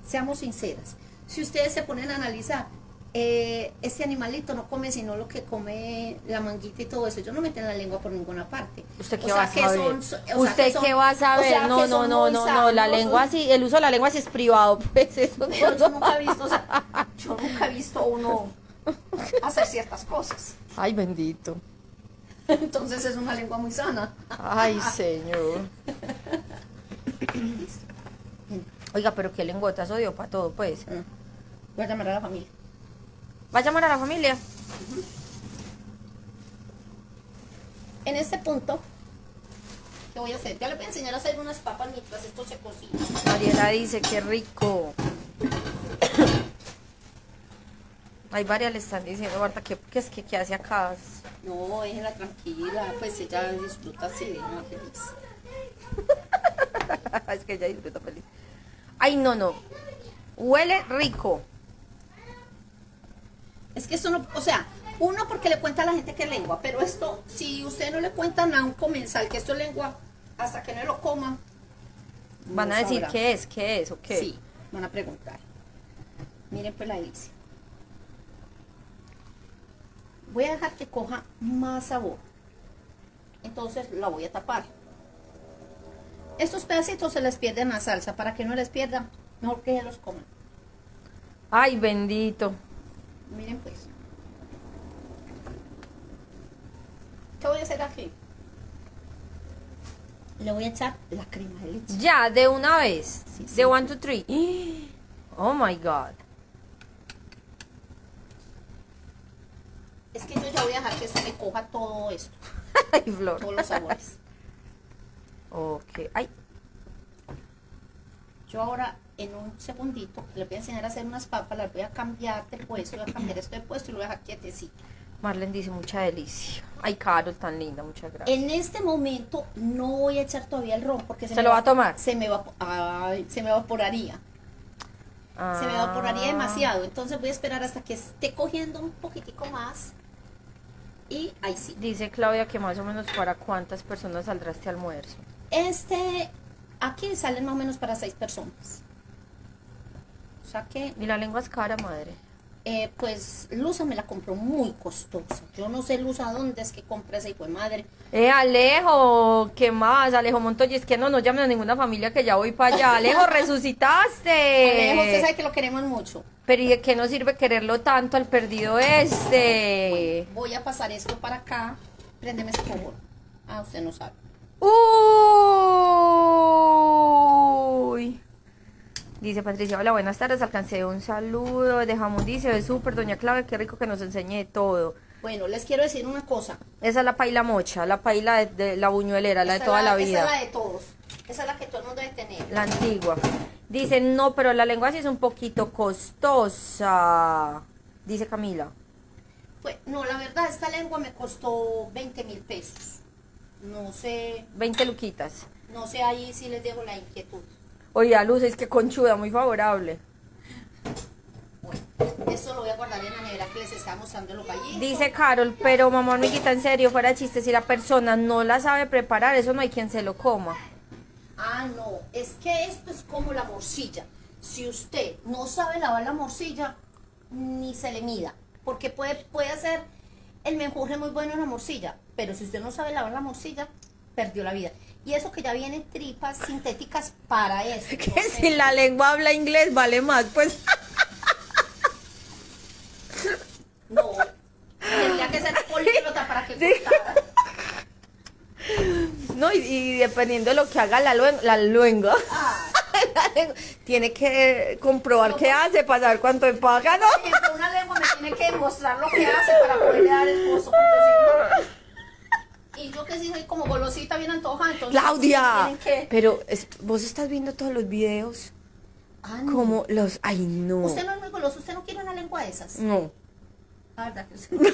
Speaker 2: seamos sinceras, si ustedes se ponen a analizar, eh, este animalito no come sino lo que come la manguita y todo eso. Yo no meten la lengua por ninguna parte.
Speaker 1: ¿Usted
Speaker 2: O
Speaker 1: qué
Speaker 2: sea
Speaker 1: va a
Speaker 2: que
Speaker 1: saber?
Speaker 2: son- o sea
Speaker 1: ¿Usted
Speaker 2: que son-
Speaker 1: qué va a
Speaker 2: o
Speaker 1: saber?
Speaker 2: sea
Speaker 1: no,
Speaker 2: que
Speaker 1: no, no, no, no. La lengua sí, el uso de la lengua sí es privado. Pues eso
Speaker 2: Pero yo nunca he visto, yo nunca he visto uno hacer ciertas cosas.
Speaker 1: Ay, bendito.
Speaker 2: Entonces es una lengua muy sana.
Speaker 1: Ay, señor. Oiga, pero qué lenguotazo dio para todo, pues.
Speaker 2: Voy a llamar a la familia.
Speaker 1: ¿Va a llamar a la familia?
Speaker 2: En este punto, ¿qué voy a hacer? Ya le voy a enseñar a hacer unas papas mientras esto se cocina.
Speaker 1: Mariela dice, qué rico. Hay varias le están diciendo, Marta, que, que es que qué hace acá.
Speaker 2: No, déjela tranquila, pues ella disfruta así, ¿no? Feliz.
Speaker 1: es que ella disfruta feliz. Ay, no, no. Huele rico.
Speaker 2: Es que esto no, o sea, uno porque le cuenta a la gente que es lengua, pero esto, si usted no le cuentan a un comensal que esto es lengua, hasta que no lo coma,
Speaker 1: Van
Speaker 2: no
Speaker 1: a decir
Speaker 2: sabrá.
Speaker 1: qué es, qué es o qué.
Speaker 2: Sí, van a preguntar. Miren pues la delicia. Voy a dejar que coja más sabor. Entonces la voy a tapar. Estos pedacitos se les pierden la salsa. Para que no les pierdan, mejor que ya los coman.
Speaker 1: Ay, bendito.
Speaker 2: Miren pues. ¿Qué voy a hacer aquí? Le voy a echar la crema de leche.
Speaker 1: Ya, de una vez.
Speaker 2: Sí, sí.
Speaker 1: De one, two, three. Oh my God.
Speaker 2: Es que yo ya voy a dejar que eso me coja todo esto,
Speaker 1: Ay, Flor.
Speaker 2: todos los sabores.
Speaker 1: Ok. Ay,
Speaker 2: Yo ahora, en un segundito, le voy a enseñar a hacer unas papas, las voy a cambiar de puesto, voy a cambiar esto de puesto y lo voy a dejar quietecito.
Speaker 1: Marlene dice mucha delicia. Ay, Carol, tan linda, muchas gracias.
Speaker 2: En este momento no voy a echar todavía el ron porque
Speaker 1: ¿Se
Speaker 2: me
Speaker 1: lo va a tomar?
Speaker 2: Se me, va, ay, se me evaporaría. Se me evaporaría
Speaker 1: Ah.
Speaker 2: demasiado. Entonces voy a esperar hasta que esté cogiendo un poquitico más. Y ahí sí.
Speaker 1: Dice Claudia que más o menos para cuántas personas saldrá este almuerzo.
Speaker 2: Este, aquí salen más o menos para seis personas. Sea que
Speaker 1: Y la lengua es cara, madre.
Speaker 2: Eh, pues Luza me la compró muy costosa. Yo no sé Luza dónde es que compra esa hijo de madre.
Speaker 1: Eh, Alejo, ¿qué más? Alejo Montoya, es que no, no llamen a ninguna familia que ya voy para allá. Alejo, resucitaste.
Speaker 2: Alejo, usted sabe que lo queremos mucho.
Speaker 1: Pero ¿y de qué nos sirve quererlo tanto al perdido este?
Speaker 2: Voy a pasar esto para acá. Préndeme ese favor. Ah, usted no sabe.
Speaker 1: Uy. Dice Patricia, hola, buenas tardes, alcancé un saludo de jamón, dice, de súper, doña Clave, qué rico que nos enseñe de todo.
Speaker 2: Bueno, les quiero decir una cosa.
Speaker 1: Esa es la paila mocha, la paila de, de la buñuelera, la de toda la
Speaker 2: Esa
Speaker 1: vida.
Speaker 2: es la de todos. Esa es la que todo el mundo debe tener.
Speaker 1: La antigua. Dice, no, pero la lengua sí es un poquito costosa. Dice Camila.
Speaker 2: Pues, no, la verdad, esta lengua me costó 20 mil pesos. No sé,
Speaker 1: 20 luquitas.
Speaker 2: no sé ahí si les dejo la inquietud.
Speaker 1: Oye, Luz, es que conchuda, muy favorable.
Speaker 2: Bueno, esto lo voy a guardar en la nevera que les está mostrando los gallitos.
Speaker 1: Dice Carol, pero mamá hormiguita, en serio, fuera de chiste, si la persona no la sabe preparar, eso no hay quien se lo coma.
Speaker 2: Ah, no, es que esto es como la morcilla. Si usted no sabe lavar la morcilla, ni se le mida, porque puede, puede hacer el menjurje muy bueno en la morcilla, pero si usted no sabe lavar la morcilla, perdió la vida. Y eso que ya vienen tripas sintéticas para eso.
Speaker 1: Que si la lengua habla inglés vale más, pues.
Speaker 2: No, tendría que ser políglota para que costara.
Speaker 1: No, y, y dependiendo de lo que haga la, luen- la lengua.
Speaker 2: Ah,
Speaker 1: la lengua. Tiene que comprobar qué hace para saber cuánto me paga, ¿no?
Speaker 2: Por ejemplo, una lengua me tiene que demostrar lo que hace para poderle dar el pozo. Y yo que sí soy como golosita bien antojada, entonces
Speaker 1: Claudia,
Speaker 2: que...
Speaker 1: pero es- vos estás viendo todos los videos
Speaker 2: Ah, no.
Speaker 1: como los, ay no,
Speaker 2: Usted no es muy goloso, usted no quiere una lengua de esas.
Speaker 1: no.
Speaker 2: La verdad que usted no.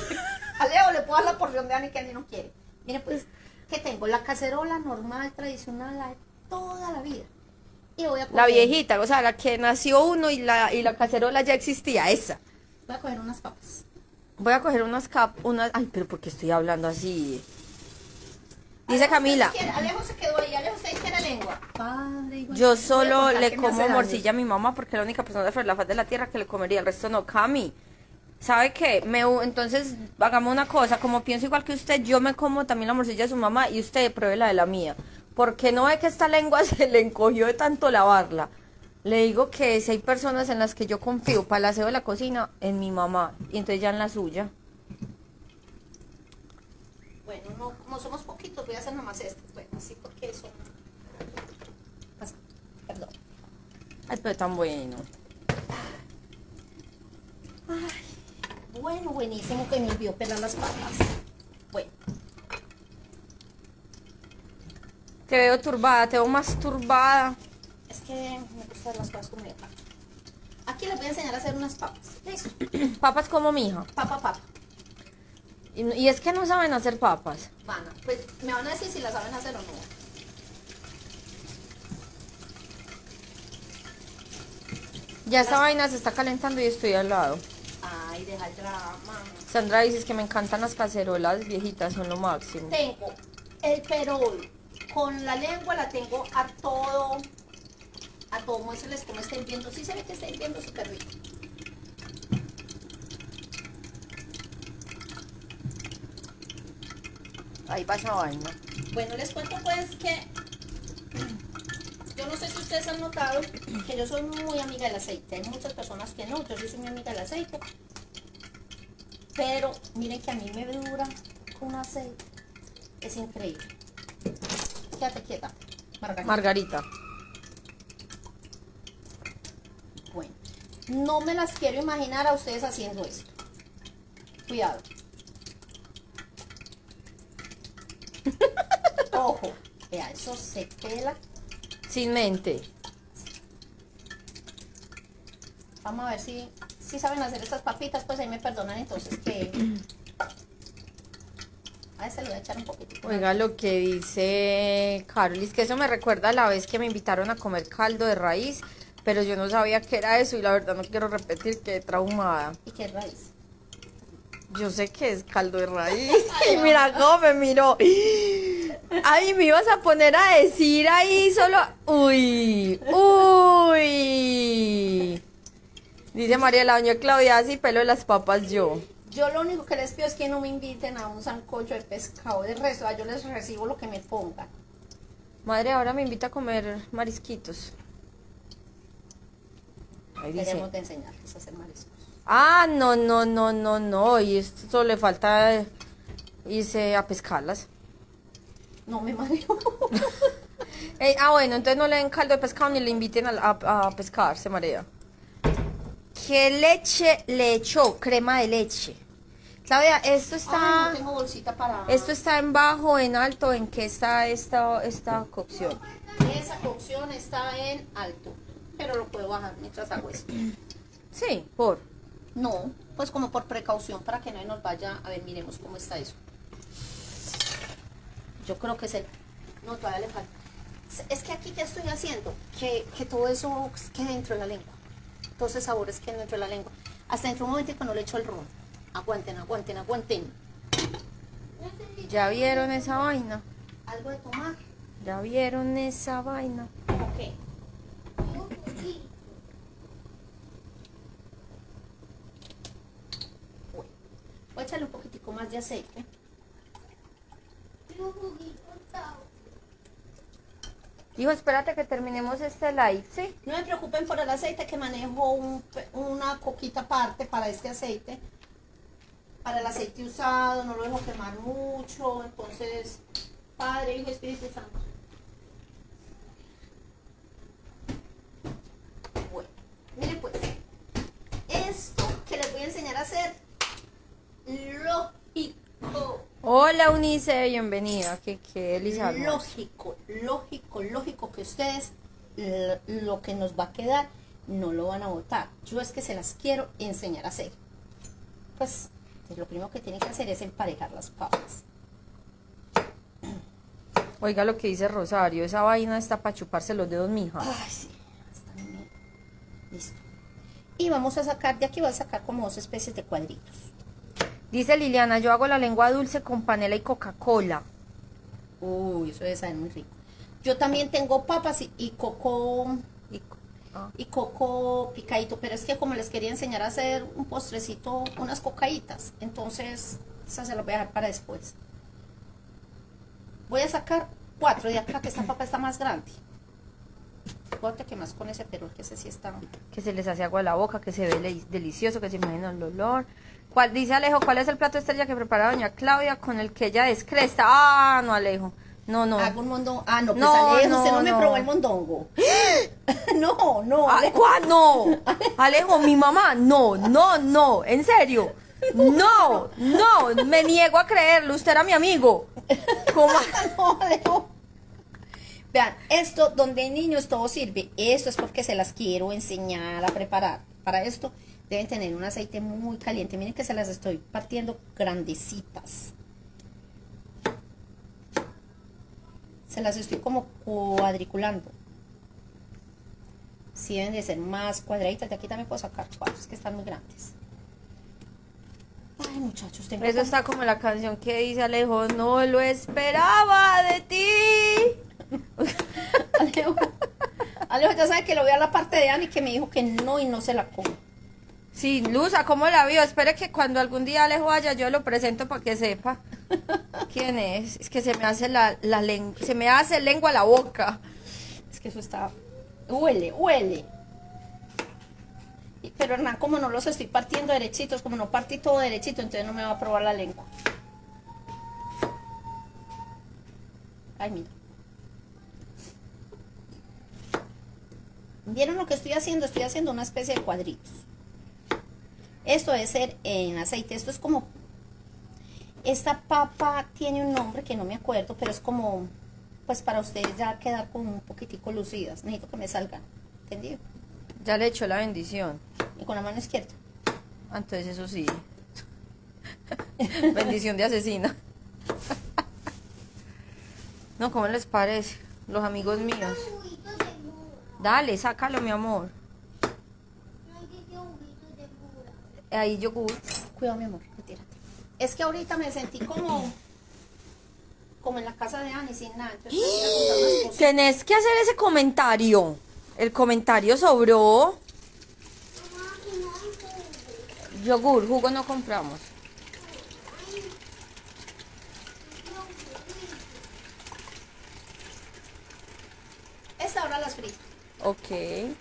Speaker 2: A Leo le puedo dar la porción de Ani que Ani no quiere. Mire pues, que tengo la cacerola normal, tradicional, la de toda la vida. Y voy a
Speaker 1: La viejita, o sea, la que nació uno y la, y la cacerola ya existía, esa.
Speaker 2: Voy a coger unas papas.
Speaker 1: Voy a coger unas cap, unas, ay, pero porque estoy hablando así. Dice
Speaker 2: Alejo,
Speaker 1: Camila,
Speaker 2: se Alejo se quedó ahí, Alejo usted quiere lengua. Padre, de-
Speaker 1: yo solo
Speaker 2: contar
Speaker 1: le como morcilla a mi mamá porque es la única persona de la faz de la tierra que le comería, el resto no. Cami, ¿sabe qué? Me, entonces, hagamos una cosa, como pienso igual que usted, yo me como también la morcilla de su mamá y usted pruebe la de la mía. Porque no ve que esta lengua se le encogió de tanto lavarla. Le digo que si hay personas en las que yo confío para el aseo de la cocina, en mi mamá, y entonces ya en la suya.
Speaker 2: Bueno, no, como somos poquitos, voy a hacer nomás esto. Bueno, así porque eso. Pasa. Perdón.
Speaker 1: Ay, pero tan bueno.
Speaker 2: Bueno, buenísimo que me vio pelar las papas. Bueno,
Speaker 1: Te veo turbada, te veo más turbada.
Speaker 2: es que me gustan las papas como de. Aquí les voy a enseñar a hacer unas papas. Listo.
Speaker 1: Papas como mi hija.
Speaker 2: Papa, papa.
Speaker 1: Y, y es que no saben hacer papas.
Speaker 2: Van pues me van a decir si las saben hacer o no.
Speaker 1: Ya esta vaina se está calentando y estoy al lado.
Speaker 2: Ay, deja el drama.
Speaker 1: Sandra dice que me encantan las cacerolas viejitas, son lo máximo.
Speaker 2: Tengo el perol. Con la lengua la tengo a todo. A todo. Muéstrenles cómo está hirviendo. Sí se ve que está hirviendo súper rico.
Speaker 1: Ahí va esa vaina.
Speaker 2: Bueno, les cuento pues que yo no sé si ustedes han notado que yo soy muy amiga del aceite. Hay muchas personas que no, yo sí soy muy amiga del aceite. Pero miren que a mí me dura un aceite. Es increíble. Quédate quieta. Margarita.
Speaker 1: Margarita.
Speaker 2: Bueno, no me las quiero imaginar a ustedes haciendo esto. Cuidado. Ojo, vea, eso se pela.
Speaker 1: Sin mente.
Speaker 2: Vamos a ver si, si saben hacer estas papitas, pues ahí me perdonan entonces que... A ese le voy a echar un poquito.
Speaker 1: Oiga lo que dice Carlis, que eso me recuerda a la vez que me invitaron a comer caldo de raíz, pero yo no sabía qué era eso y la verdad no quiero repetir que traumada.
Speaker 2: ¿Y qué raíz?
Speaker 1: Yo sé que es caldo de raíz. Y mira cómo me miró. Ay, me ibas a poner a decir ahí solo. Uy, uy. Dice María la doña Claudia, así pelo de las papas yo.
Speaker 2: Yo lo único que les pido es que no me inviten a un sancocho de pescado. De resto, yo les recibo lo que me pongan.
Speaker 1: Madre, ahora me invita a comer marisquitos. Ahí dice.
Speaker 2: Queremos de enseñarles a hacer mariscos.
Speaker 1: Ah, no, no, no, no, no. Y esto le falta eh, irse a pescarlas.
Speaker 2: No me mareo.
Speaker 1: Ah, bueno, entonces no le den caldo de pescado ni le inviten a, a- a pescar, se marea. ¿Qué leche le echó? Crema de leche. Claudia, esto
Speaker 2: Ay,
Speaker 1: está.
Speaker 2: no tengo bolsita para...
Speaker 1: Esto está en bajo, en alto, ¿en qué está esta, esta cocción?
Speaker 2: Esa cocción está en alto, pero lo puedo bajar mientras hago esto.
Speaker 1: Sí, por.
Speaker 2: No, pues como por precaución para que no nos vaya... A ver, miremos cómo está eso. Yo creo que es el... No, todavía le falta. Es que aquí, ¿qué estoy haciendo? Que, que todo eso quede dentro de la lengua. Todos esos sabores queden dentro de la lengua. Hasta dentro de un momento cuando le echo el ron. Aguanten, aguanten, aguanten.
Speaker 1: ¿Ya vieron esa vaina?
Speaker 2: Algo de tomar.
Speaker 1: ¿Ya vieron esa vaina?
Speaker 2: ¿Cómo qué? Bueno, voy a echarle un poquitico más de aceite.
Speaker 1: Hijo, espérate que terminemos este live, ¿sí?
Speaker 2: No me preocupen por el aceite que manejo un una coquita aparte para este aceite. Para el aceite usado, no lo dejo quemar mucho. Entonces, Padre, Hijo, Espíritu Santo. hacer lógico.
Speaker 1: Hola Unice, bienvenida. Qué, qué delicia.
Speaker 2: Lógico, lógico, lógico que ustedes lo que nos va a quedar no lo van a votar. Yo es que se las quiero enseñar a hacer. Pues, lo primero que tienen que hacer es emparejar las papas.
Speaker 1: Oiga lo que dice Rosario, esa vaina está para chuparse los dedos, mija.
Speaker 2: Ay, sí. Listo. Y vamos a sacar, de aquí voy a sacar como dos especies de cuadritos.
Speaker 1: Dice Liliana, yo hago la lengua dulce con panela y Coca-Cola.
Speaker 2: Uy, eso debe saber muy rico. Yo también tengo papas y, y coco
Speaker 1: Y- ah.
Speaker 2: y coco picadito, pero es que como les quería enseñar a hacer un postrecito, unas cocaitas, entonces esas se las voy a dejar para después. Voy a sacar cuatro de acá, que esta papa está más grande. Fíjate que más con ese, pero que ese sí está...
Speaker 1: que se les hace agua a la boca, que se ve delicioso, que se imaginan el olor. ¿Cuál, dice Alejo, ¿cuál es el plato estrella que prepara doña Claudia con el que ella descresta? Ah, no, Alejo. No, no.
Speaker 2: Hago un mondongo. Ah, no, pues
Speaker 1: No,
Speaker 2: Alejo,
Speaker 1: no,
Speaker 2: usted no me
Speaker 1: no.
Speaker 2: probó el mondongo. no, no,
Speaker 1: Ah,
Speaker 2: Alejo.
Speaker 1: ¿cuál? No. Alejo, mi mamá. No, no, no. En serio. No, no. Me niego a creerlo. Usted era mi amigo. ¿Cómo?
Speaker 2: No, Alejo. Vean, esto donde hay niños todo sirve. Esto es porque se las quiero enseñar a preparar. Para esto deben tener un aceite muy caliente. Miren que se las estoy partiendo grandecitas. Se las estoy como cuadriculando. Si deben de ser más cuadraditas. De aquí también puedo sacar cuatro, es que están muy grandes. Ay, muchachos, tengo
Speaker 1: Eso
Speaker 2: como-
Speaker 1: está como la canción que dice Alejo, no lo esperaba de ti.
Speaker 2: Alejo, Alejo ya sabe que lo veo a la parte de Ani que me dijo que no y no se la come.
Speaker 1: Sí, Luza, ¿cómo la vio? Espere que cuando algún día Alejo vaya yo lo presento para que sepa quién es. Es que se me hace la, la lengua, se me hace lengua la boca.
Speaker 2: Es que eso está... Huele, huele. Pero Hernán, como no los estoy partiendo derechitos, como no partí todo derechito, entonces no me va a probar la lengua. Ay, mira. ¿Vieron lo que estoy haciendo? Estoy haciendo una especie de cuadritos. Esto debe ser en aceite. Esto es como... Esta papa tiene un nombre que no me acuerdo, pero es como... Pues para ustedes ya quedar como un poquitico lucidas. Necesito que me salgan. ¿Entendido?
Speaker 1: Ya le echó la bendición.
Speaker 2: Y con la mano izquierda.
Speaker 1: Ah, Entonces eso sí. bendición de asesina. no, ¿cómo les parece? Los amigos míos. Dale, sácalo, mi amor.
Speaker 3: No hay que hacer juguito de mura.
Speaker 1: Ahí yogur.
Speaker 2: Cuidado, mi amor. Retírate. Es que ahorita me sentí como... Como en la casa de Ani, sin nada. Entonces, cosas.
Speaker 1: Tenés que hacer ese comentario. El comentario sobró. Yogur, jugo no compramos.
Speaker 2: Esta ahora las frito.
Speaker 1: Ok.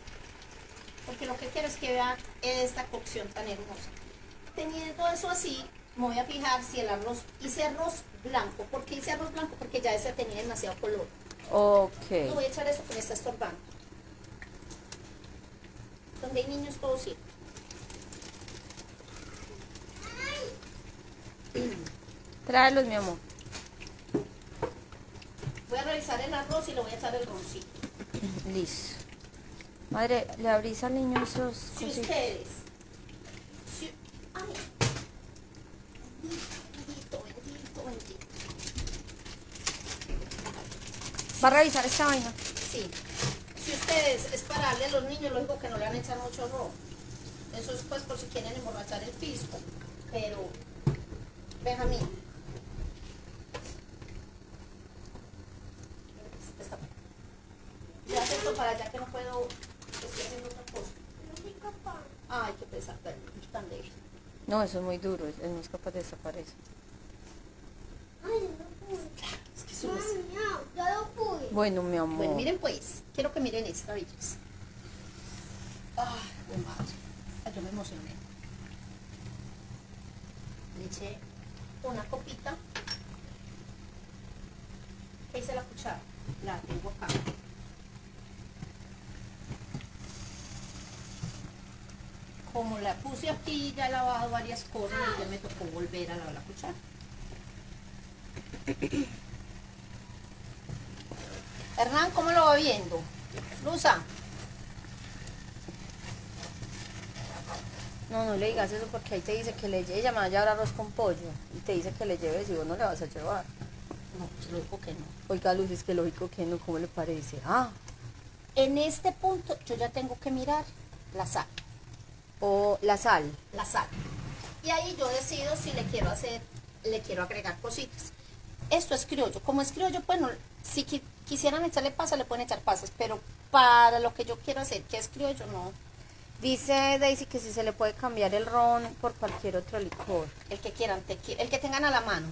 Speaker 2: Porque lo que quiero es que vean esta cocción tan hermosa. Teniendo eso así, me voy a fijar si el arroz, hice arroz blanco. ¿Por qué hice arroz blanco? Porque ya ese tenía demasiado color. No
Speaker 1: Ok.
Speaker 2: voy a echar eso que me está estorbando. Donde hay niños todo sirve.
Speaker 1: Tráelos, mi amor.
Speaker 2: Voy a revisar el arroz y le voy a echar el roncito.
Speaker 1: Listo. Madre, ¿le abrís al niño esos
Speaker 2: Si ustedes... Si, ay, bendito, bendito, bendito.
Speaker 1: ¿Va a revisar esta vaina?
Speaker 2: Sí. Si ustedes es para darle a los niños, lógico que no le van a echar mucho arroz. Eso es pues por si quieren emborrachar el pisco. Pero, Benjamín. Ya esto para allá que no puedo. Estoy haciendo otra cosa.
Speaker 3: No soy capaz.
Speaker 2: Ay, qué pesar, tan tan débil.
Speaker 1: No, eso es muy duro. Es no es capaz de desaparecer.
Speaker 3: Ay, no pude.
Speaker 2: Es que eso no es-
Speaker 3: Mami, no, ya lo pude.
Speaker 1: Bueno, mi amor.
Speaker 2: Bueno, miren pues, quiero que miren esta belleza. Ay, de madre. Ay, yo me emocioné. Le eché una copita. ¿Qué hice la cuchara? La tengo acá. Como la puse aquí, ya he lavado varias cosas y ya me tocó volver a lavar la cuchara. Hernán, ¿cómo lo va viendo? Luza.
Speaker 1: No, no le digas eso porque ahí te dice que le lleve, ella me a llevar arroz con pollo y te dice que le lleves y vos no le vas a llevar.
Speaker 2: No, pues lo digo que no.
Speaker 1: Oiga, Luz, es que lógico que no, ¿cómo le parece? Ah,
Speaker 2: En este punto yo ya tengo que mirar la sal.
Speaker 1: O la sal.
Speaker 2: la sal. Y ahí yo decido si le quiero hacer, le quiero agregar cositas. Esto es criollo. Como es criollo, bueno, si qui- quisieran echarle pasas, le pueden echar pasas, pero para lo que yo quiero hacer, que es criollo, no.
Speaker 1: Dice Daisy que si se le puede cambiar el ron por cualquier otro licor.
Speaker 2: El que quieran, el que tengan a la mano.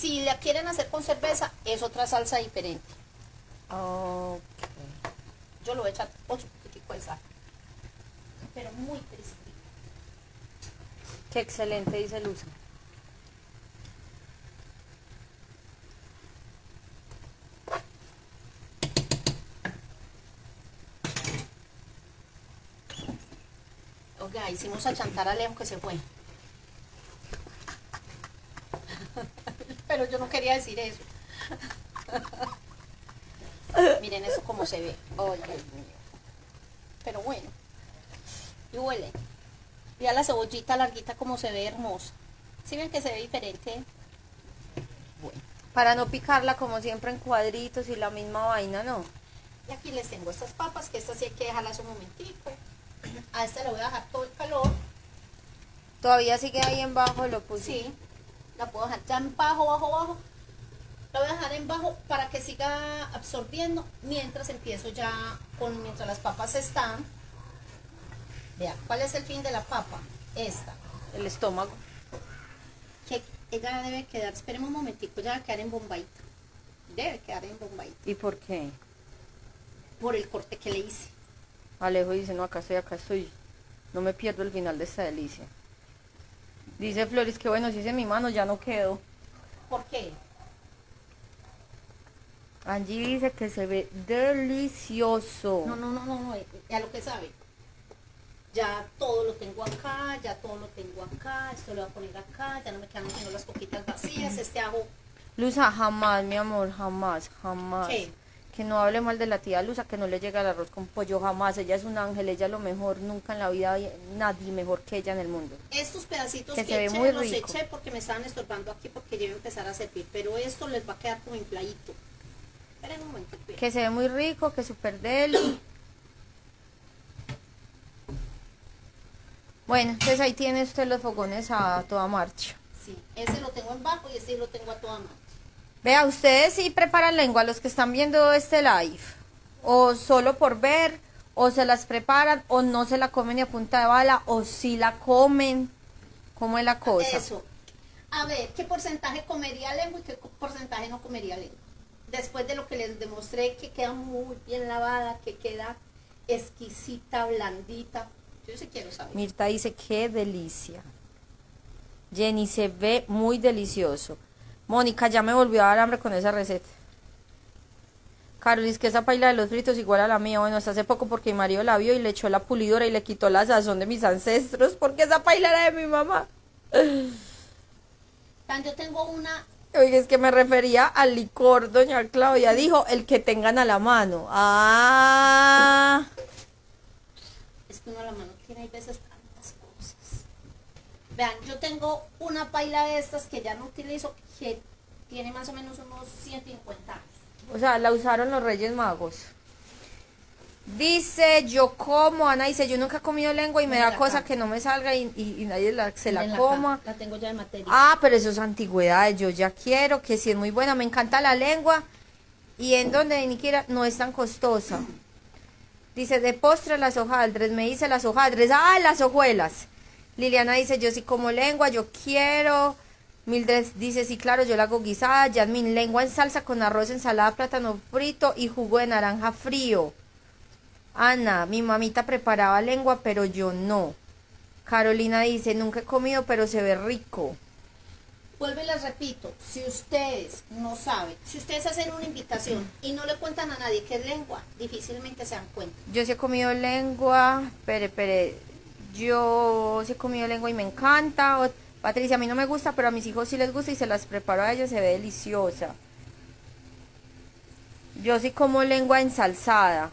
Speaker 2: Si la quieren hacer con cerveza, es otra salsa diferente.
Speaker 1: Ok.
Speaker 2: Yo le voy a echar otro poquitico de sal. Pero muy crispy.
Speaker 1: Qué excelente, dice Luza.
Speaker 2: Oiga, hicimos a chantar a Leo que se fue. Pero yo no quería decir eso. Miren eso como se ve. Ay, Dios mío. Pero bueno. Y huele. Ya la cebollita larguita como se ve hermosa. ¿Sí ven que se ve diferente? Bueno.
Speaker 1: Para no picarla como siempre en cuadritos y la misma vaina, ¿no?
Speaker 2: Y aquí les tengo estas papas, que estas sí hay que dejarlas un momentico. A esta le voy a dejar todo el calor.
Speaker 1: Todavía sigue ahí en bajo, lo puse.
Speaker 2: Sí, la puedo dejar ya en bajo, bajo, bajo. La voy a dejar en bajo para que siga absorbiendo mientras empiezo ya con, mientras las papas están. Vean, ¿cuál es el fin de la papa? Esta.
Speaker 1: El estómago.
Speaker 2: Que ella debe quedar, esperemos un momentico, ya va a quedar en bombaita. Debe quedar en bombaita.
Speaker 1: ¿Y por qué?
Speaker 2: Por el corte que le hice.
Speaker 1: Alejo dice, no, acá estoy, acá estoy. No me pierdo el final de esta delicia. Dice Flores que bueno, si es en mi mano ya no quedo.
Speaker 2: ¿Por qué?
Speaker 1: Angie dice que se ve delicioso.
Speaker 2: No, no, no, no, no, ya lo que sabe. Ya todo lo tengo acá, ya todo lo tengo acá, esto lo voy a poner acá, ya no me quedan sino las coquitas vacías, este ajo,
Speaker 1: Luza, jamás, mi amor, jamás, jamás.
Speaker 2: ¿Qué?
Speaker 1: Que no hable mal de la tía Luza, que no le llega el arroz con pollo, jamás. Ella es un ángel, ella lo mejor, nunca en la vida hay nadie mejor que ella en el mundo.
Speaker 2: estos pedacitos
Speaker 1: Que
Speaker 2: que,
Speaker 1: se
Speaker 2: eché,
Speaker 1: muy
Speaker 2: los
Speaker 1: rico.
Speaker 2: eché porque me estaban estorbando aquí porque ya iba a empezar a servir, pero esto les va a quedar como infladito. Esperen un momento.
Speaker 1: Que se ve muy rico, que es súper deli. Bueno, entonces ahí tiene usted los fogones a toda marcha.
Speaker 2: Sí, ese lo tengo en bajo y este lo tengo a toda mano.
Speaker 1: Vea, ustedes sí preparan lengua, los que están viendo este live. O solo por ver, o se las preparan, o no se la comen ni a punta de bala, o sí la comen. ¿Cómo es la cosa?
Speaker 2: Eso. A ver, ¿qué porcentaje comería lengua y qué porcentaje no comería lengua? Después de lo que les demostré que queda muy bien lavada, que queda exquisita, blandita. Yo sí quiero saber.
Speaker 1: Mirta dice, qué delicia. Jenny se ve muy delicioso. Mónica, ya me volvió a dar hambre con esa receta. Carlos, que esa paila de los fritos igual a la mía. Bueno, hasta hace poco porque mi marido la vio y le echó la pulidora y le quitó la sazón de mis ancestros porque esa paila era de mi mamá.
Speaker 2: Yo tengo una,
Speaker 1: Oye, es que me refería al licor, doña Claudia. Dijo, el que tengan a la mano. Ah.
Speaker 2: es que uno a la mano tiene hay veces tantas cosas. Vean, yo tengo una paila de estas que ya no utilizo, que tiene más o menos unos 150 años.
Speaker 1: O sea, la usaron los Reyes Magos. Dice, yo como, Ana dice, yo nunca he comido lengua y me da
Speaker 2: acá.
Speaker 1: cosa que no me salga y, y- y nadie la, se la coma.
Speaker 2: acá, La tengo ya de materia.
Speaker 1: Ah, pero eso es antigüedad, yo ya quiero, que si es muy buena, me encanta la lengua y en donde ni quiera no es tan costosa. Dice, de postre las hojaldres, me dice las hojaldres, ah, las hojuelas. Liliana dice, yo sí como lengua, yo quiero. Mildred dice, sí, claro, yo la hago guisada. Yasmin, lengua en salsa con arroz, ensalada, plátano frito y jugo de naranja frío. Ana, mi mamita preparaba lengua, pero yo no. Carolina dice, nunca he comido, pero se ve rico.
Speaker 2: Vuelvo y les repito, si ustedes no saben, si ustedes hacen una invitación y no le cuentan a nadie qué es lengua, difícilmente se dan cuenta.
Speaker 1: Yo sí he comido lengua, pero, pero yo sí he comido lengua y me encanta. O- Patricia, a mí no me gusta, pero a mis hijos sí les gusta y se las preparo a ellos, se ve deliciosa. Yo sí como lengua ensalzada.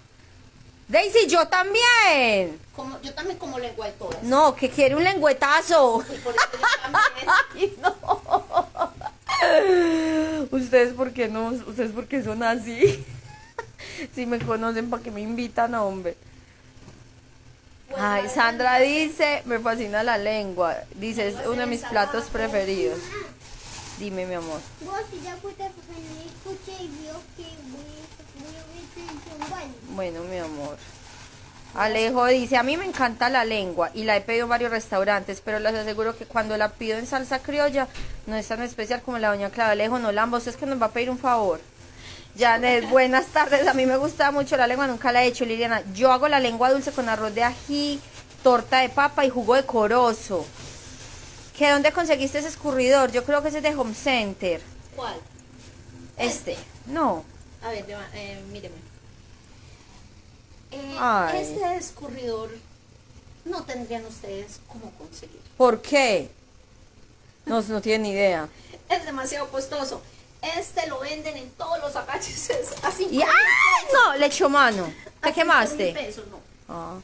Speaker 1: Daisy, yo también.
Speaker 2: Como, yo también como lengua de todas.
Speaker 1: No, que quiere un lengüetazo.
Speaker 2: Y por eso yo también.
Speaker 1: Ay, no. Ustedes por qué no, ustedes por qué son así. Si me conocen, ¿para qué me invitan, hombre?
Speaker 2: Bueno,
Speaker 1: Ay, Sandra dice, me fascina la lengua. Dice, es uno de mis platos preferidos. Dime, mi amor.
Speaker 3: Porque a.
Speaker 1: Bueno, mi amor. Alejo dice, a mí me encanta la lengua y la he pedido en varios restaurantes, pero les aseguro que cuando la pido en salsa criolla no es tan especial como la doña Clara. Alejo, no lamba, usted es que nos va a pedir un favor. Janet, buenas tardes. A mí me gusta mucho la lengua, nunca la he hecho, Liliana. Yo hago la lengua dulce con arroz de ají, torta de papa y jugo de corozo. ¿Que dónde conseguiste ese escurridor? Yo creo que ese es de Home Center.
Speaker 2: ¿Cuál?
Speaker 1: Este. No.
Speaker 2: A ver, eh, míreme. Eh, este escurridor no tendrían ustedes cómo conseguir.
Speaker 1: ¿Por qué? No, no tienen ni idea.
Speaker 2: Es demasiado costoso. Este lo venden en todos los agaches a 5
Speaker 1: Y. No, le echó mano. ¿Te quemaste?
Speaker 2: pesos, no.
Speaker 1: Ah.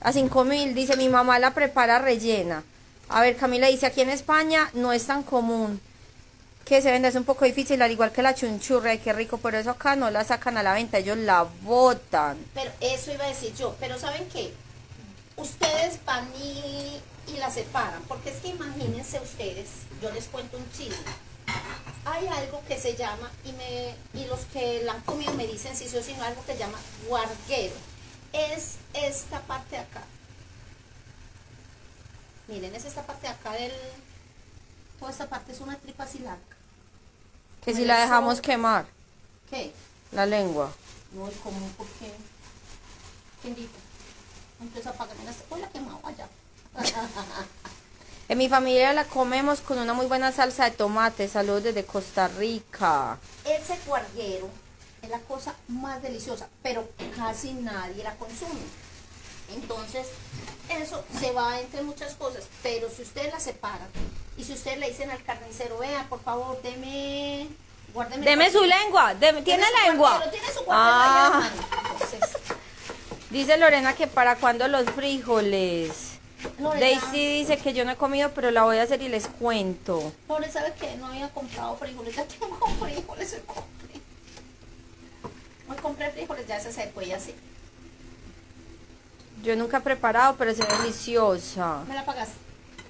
Speaker 1: A cinco mil, dice mi mamá la prepara rellena. A ver, Camila dice, aquí en España no es tan común que se venda, es un poco difícil, al igual que la chunchurra, y qué rico, por eso acá no la sacan a la venta, ellos la botan.
Speaker 2: Pero eso iba a decir yo. Pero ¿saben qué? Ustedes van y, y la separan. Porque es que imagínense ustedes, yo les cuento un chisme. Hay algo que se llama, y, me, y los que la han comido me dicen si sí o no, algo que se llama guarguero. Es esta parte de acá. Miren, es esta parte de acá del... Toda esta parte es una tripa así larga.
Speaker 1: Que si la dejamos quemar,
Speaker 2: ¿Qué?
Speaker 1: la lengua.
Speaker 2: No es común porque... ¿Quién dijo? Entonces apágame la... Hoy la quemado allá.
Speaker 1: En mi familia la comemos con una muy buena salsa de tomate, saludos desde Costa Rica.
Speaker 2: Ese guarguero es la cosa más deliciosa, pero casi nadie la consume. Entonces, eso se va entre muchas cosas, pero si ustedes la separan y si ustedes le dicen al carnicero, vea, por favor, deme, guárdeme.
Speaker 1: Deme su
Speaker 2: guarguero".
Speaker 1: lengua, deme- ¿tiene lengua?
Speaker 2: Tiene su
Speaker 1: Ah.
Speaker 2: allá, hermano. Entonces,
Speaker 1: Dice Lorena que para cuando los frijoles.
Speaker 2: Lorena.
Speaker 1: Daisy dice que yo no he comido, pero la voy a hacer y les cuento.
Speaker 2: Pobre, ¿sabe qué? No había comprado frijoles, ya tengo frijoles, hoy compré. Hoy compré frijoles, ya se secó y así.
Speaker 1: Yo nunca he preparado, pero es deliciosa.
Speaker 2: ¿Me la pagaste?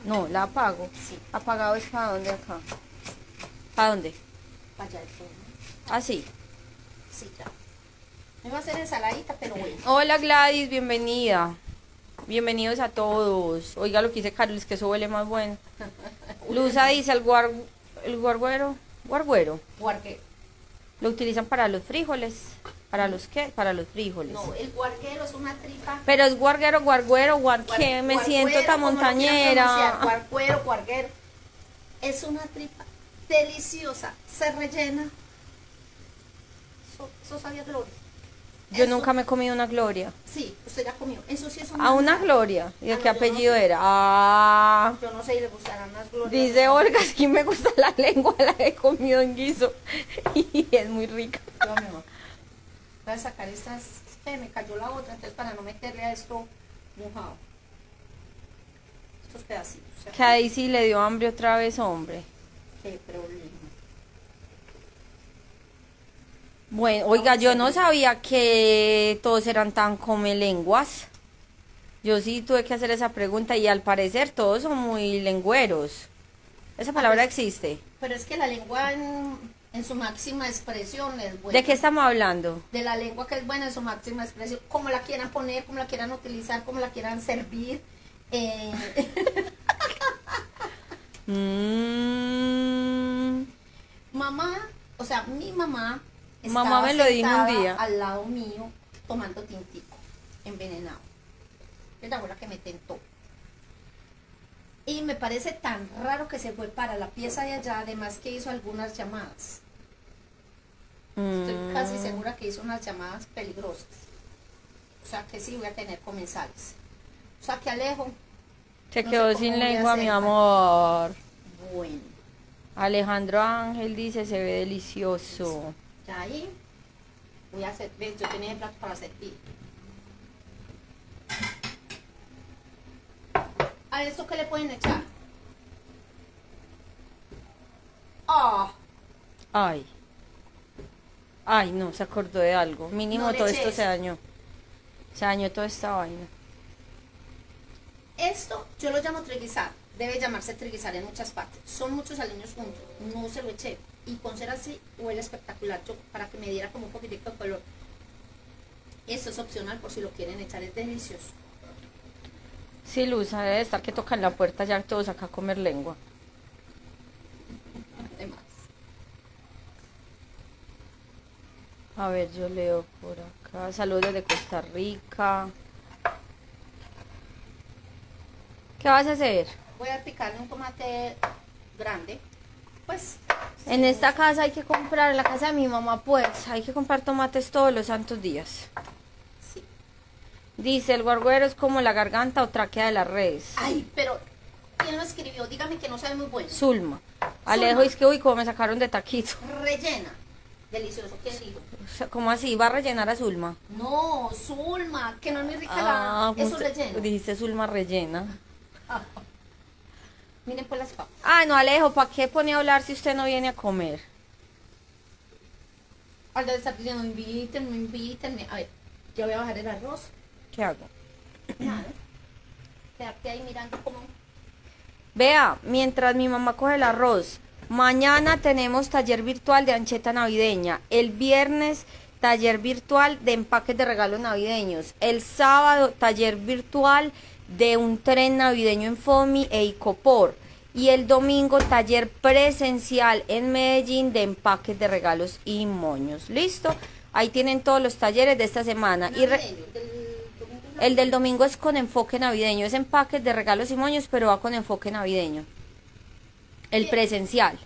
Speaker 1: No, la apago.
Speaker 2: Sí.
Speaker 1: Apagado es para dónde acá. ¿Para dónde?
Speaker 2: Vaya de todo.
Speaker 1: Así.
Speaker 2: Sí, ya. Me iba a hacer ensaladita, pero bueno.
Speaker 1: Hola Gladys, bienvenida. Bienvenidos a todos. Oiga lo que dice Carlos, que eso huele más bueno. Luza dice el guar, el guarguero, guarguero.
Speaker 2: Guarguero.
Speaker 1: Lo utilizan para los frijoles. ¿Para los qué? Para los frijoles.
Speaker 2: No, el guarguero es una tripa.
Speaker 1: Pero es guarguero, guarguero, guar,
Speaker 2: guar-
Speaker 1: que me siento tan montañera.
Speaker 2: Guarguero, guarguero. Es una tripa deliciosa. Se rellena. Eso, eso sabía gloria.
Speaker 1: Yo
Speaker 2: Eso-
Speaker 1: nunca me he comido una gloria.
Speaker 2: Sí, usted ya comió. Eso sí es
Speaker 1: A una gloria. ¿Y de
Speaker 2: Ah,
Speaker 1: qué
Speaker 2: no, yo no
Speaker 1: apellido
Speaker 2: sé.
Speaker 1: era? Ah.
Speaker 2: Yo no sé si le gustarán las glorias.
Speaker 1: Dice Olga, es que me gusta la lengua, la he comido en guiso. Y es muy rica.
Speaker 2: Yo, mi amor. Voy a sacar estas. que me cayó la otra, entonces para no meterle a esto mojado. Estos pedacitos.
Speaker 1: Que a Daisy le dio hambre otra vez, hombre.
Speaker 2: Qué problema.
Speaker 1: Bueno, oiga, yo no sabía que todos eran tan come lenguas. Yo sí tuve que hacer esa pregunta y al parecer todos son muy lengüeros. Esa palabra existe.
Speaker 2: Pero es que la lengua en, en su máxima expresión es buena.
Speaker 1: ¿De qué estamos hablando?
Speaker 2: De la lengua que es buena en su máxima expresión. Como la quieran poner, como la quieran utilizar, como la quieran servir. Eh,
Speaker 1: Mm,
Speaker 2: mamá, o sea, mi mamá.
Speaker 1: Mamá
Speaker 2: estaba
Speaker 1: me lo dijo un
Speaker 2: sentada
Speaker 1: día.
Speaker 2: Al lado mío, tomando tintico, envenenado. Fue la que me tentó. Y me parece tan raro que se fue para la pieza de allá, además que hizo algunas llamadas. Estoy
Speaker 1: Mm,
Speaker 2: casi segura que hizo unas llamadas peligrosas. O sea que sí voy a tener comensales. O sea que Alejo,
Speaker 1: Se
Speaker 2: no
Speaker 1: quedó sin lengua, mi amor.
Speaker 2: bueno,
Speaker 1: Alejandro Ángel dice, se ve delicioso.
Speaker 2: ya ahí voy a hacer, ven, yo tenía el plato para servir. ¿A esto qué le pueden echar? Ah,
Speaker 1: Ay. Ay, no, se acordó de algo. Mínimo
Speaker 2: No le
Speaker 1: todo esto se dañó. Se dañó toda esta vaina.
Speaker 2: esto yo lo llamo triguizar. Debe llamarse triguizar en muchas partes. Son muchos aliños juntos. No se lo eché. Y con ser así huele espectacular. Yo, para que me diera como un poquitico de color. Esto es opcional por si lo quieren echar. Es delicioso.
Speaker 1: Sí, Luz, debe estar que tocan la puerta ya todos acá a comer lengua.
Speaker 2: Además.
Speaker 1: A ver, yo leo por acá. Saludos de Costa Rica. ¿Qué vas a hacer?
Speaker 2: Voy a picarle un tomate grande. Pues.
Speaker 1: En esta casa hay que comprar, en la casa de mi mamá, pues, hay que comprar tomates todos los santos días.
Speaker 2: Sí.
Speaker 1: Dice, el guarguero es como la garganta o tráquea de la res.
Speaker 2: Ay, pero. ¿Quién lo escribió? Dígame que no sabe muy bueno.
Speaker 1: Zulma. Alejo,
Speaker 2: Zulma.
Speaker 1: es que, uy, como me sacaron de taquito.
Speaker 2: Rellena. Delicioso. ¿Quién dijo?
Speaker 1: ¿Cómo así? ¿Va a rellenar a Zulma?
Speaker 2: No, Zulma, que no es muy rica
Speaker 1: Ah,
Speaker 2: la. Eso
Speaker 1: usted-
Speaker 2: relleno.
Speaker 1: Dijiste Zulma rellena.
Speaker 2: Miren pues las papas.
Speaker 1: Ah, no, Alejo, ¿para qué pone a hablar si usted no viene a comer?
Speaker 2: Al de estar diciendo, invítenme, invítenme. A ver, yo voy a bajar el arroz.
Speaker 1: ¿Qué hago?
Speaker 2: Nada. Quedarte ahí mirando como.
Speaker 1: Vea, mientras mi mamá coge el arroz, mañana tenemos taller virtual de ancheta navideña. El viernes, taller virtual de empaques de regalos navideños. El sábado, taller virtual de un tren navideño en FOMI e Icopor. Y el domingo, taller presencial en Medellín de empaques de regalos y moños. ¿Listo? Ahí tienen todos los talleres de esta semana. Y re-
Speaker 2: del
Speaker 1: el del domingo es con enfoque navideño, es empaques de regalos y moños, pero va con enfoque navideño. El presencial.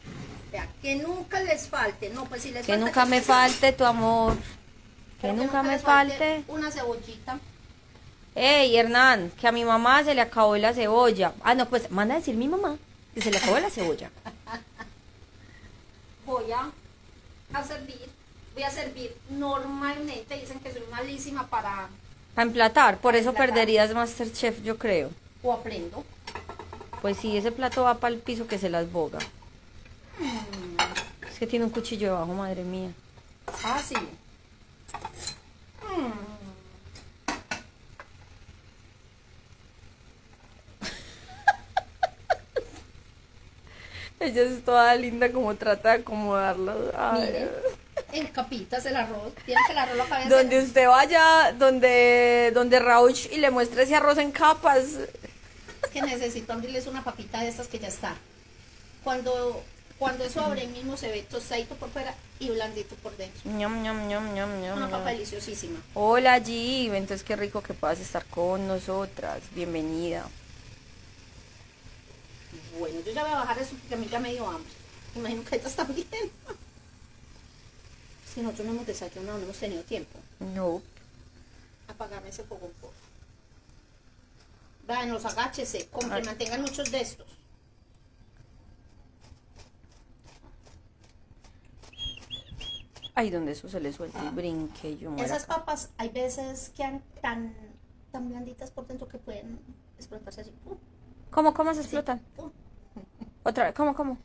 Speaker 2: Que nunca les falte. No, pues si les
Speaker 1: Que
Speaker 2: falta,
Speaker 1: nunca me falte tu amor. Que nunca me falte.
Speaker 2: Una cebollita.
Speaker 1: Ey, Hernán, que a mi mamá se le acabó la cebolla. Ah, no, pues manda a decir mi mamá que se le acabó la cebolla.
Speaker 2: Voy a, a servir. Voy a servir normalmente. Dicen que soy malísima para.
Speaker 1: Para emplatar, por eso
Speaker 2: emplatar.
Speaker 1: perderías Masterchef, yo creo.
Speaker 2: O aprendo.
Speaker 1: Pues sí, ese plato va para el piso que se las boga. Es que tiene un cuchillo debajo, madre mía.
Speaker 2: Ah, sí.
Speaker 1: Ella es toda linda como trata de acomodarlo.
Speaker 2: Mire, en capitas el arroz. Tiene que el arroz lo acabe de
Speaker 1: Donde usted vaya, donde, donde Rauch y le muestre ese arroz en capas.
Speaker 2: Que necesito abrirles una papita de estas que ya está. Cuando, cuando eso abre mismo se ve tostadito por fuera y blandito por dentro.
Speaker 1: Ñam, ñam, ñam, ñam, ñam,
Speaker 2: Una papa deliciosísima.
Speaker 1: Hola G, entonces qué rico que puedas estar con nosotras. Bienvenida.
Speaker 2: Bueno, yo ya voy a bajar eso porque a mí ya me dio hambre. Imagino que estas también. Es que nosotros no hemos desayunado, no hemos tenido tiempo.
Speaker 1: No.
Speaker 2: Apagarme ese fuego un poco. Váyanos, agáchese, compre,
Speaker 1: Ay.
Speaker 2: mantengan muchos de estos.
Speaker 1: Ay, donde eso se le suelta el brinque, yo
Speaker 2: Esas
Speaker 1: acá.
Speaker 2: papas hay veces quedan tan, tan blanditas por dentro que pueden explotarse así.
Speaker 1: ¿Cómo, cómo se explotan? Otra vez, ¿cómo, cómo?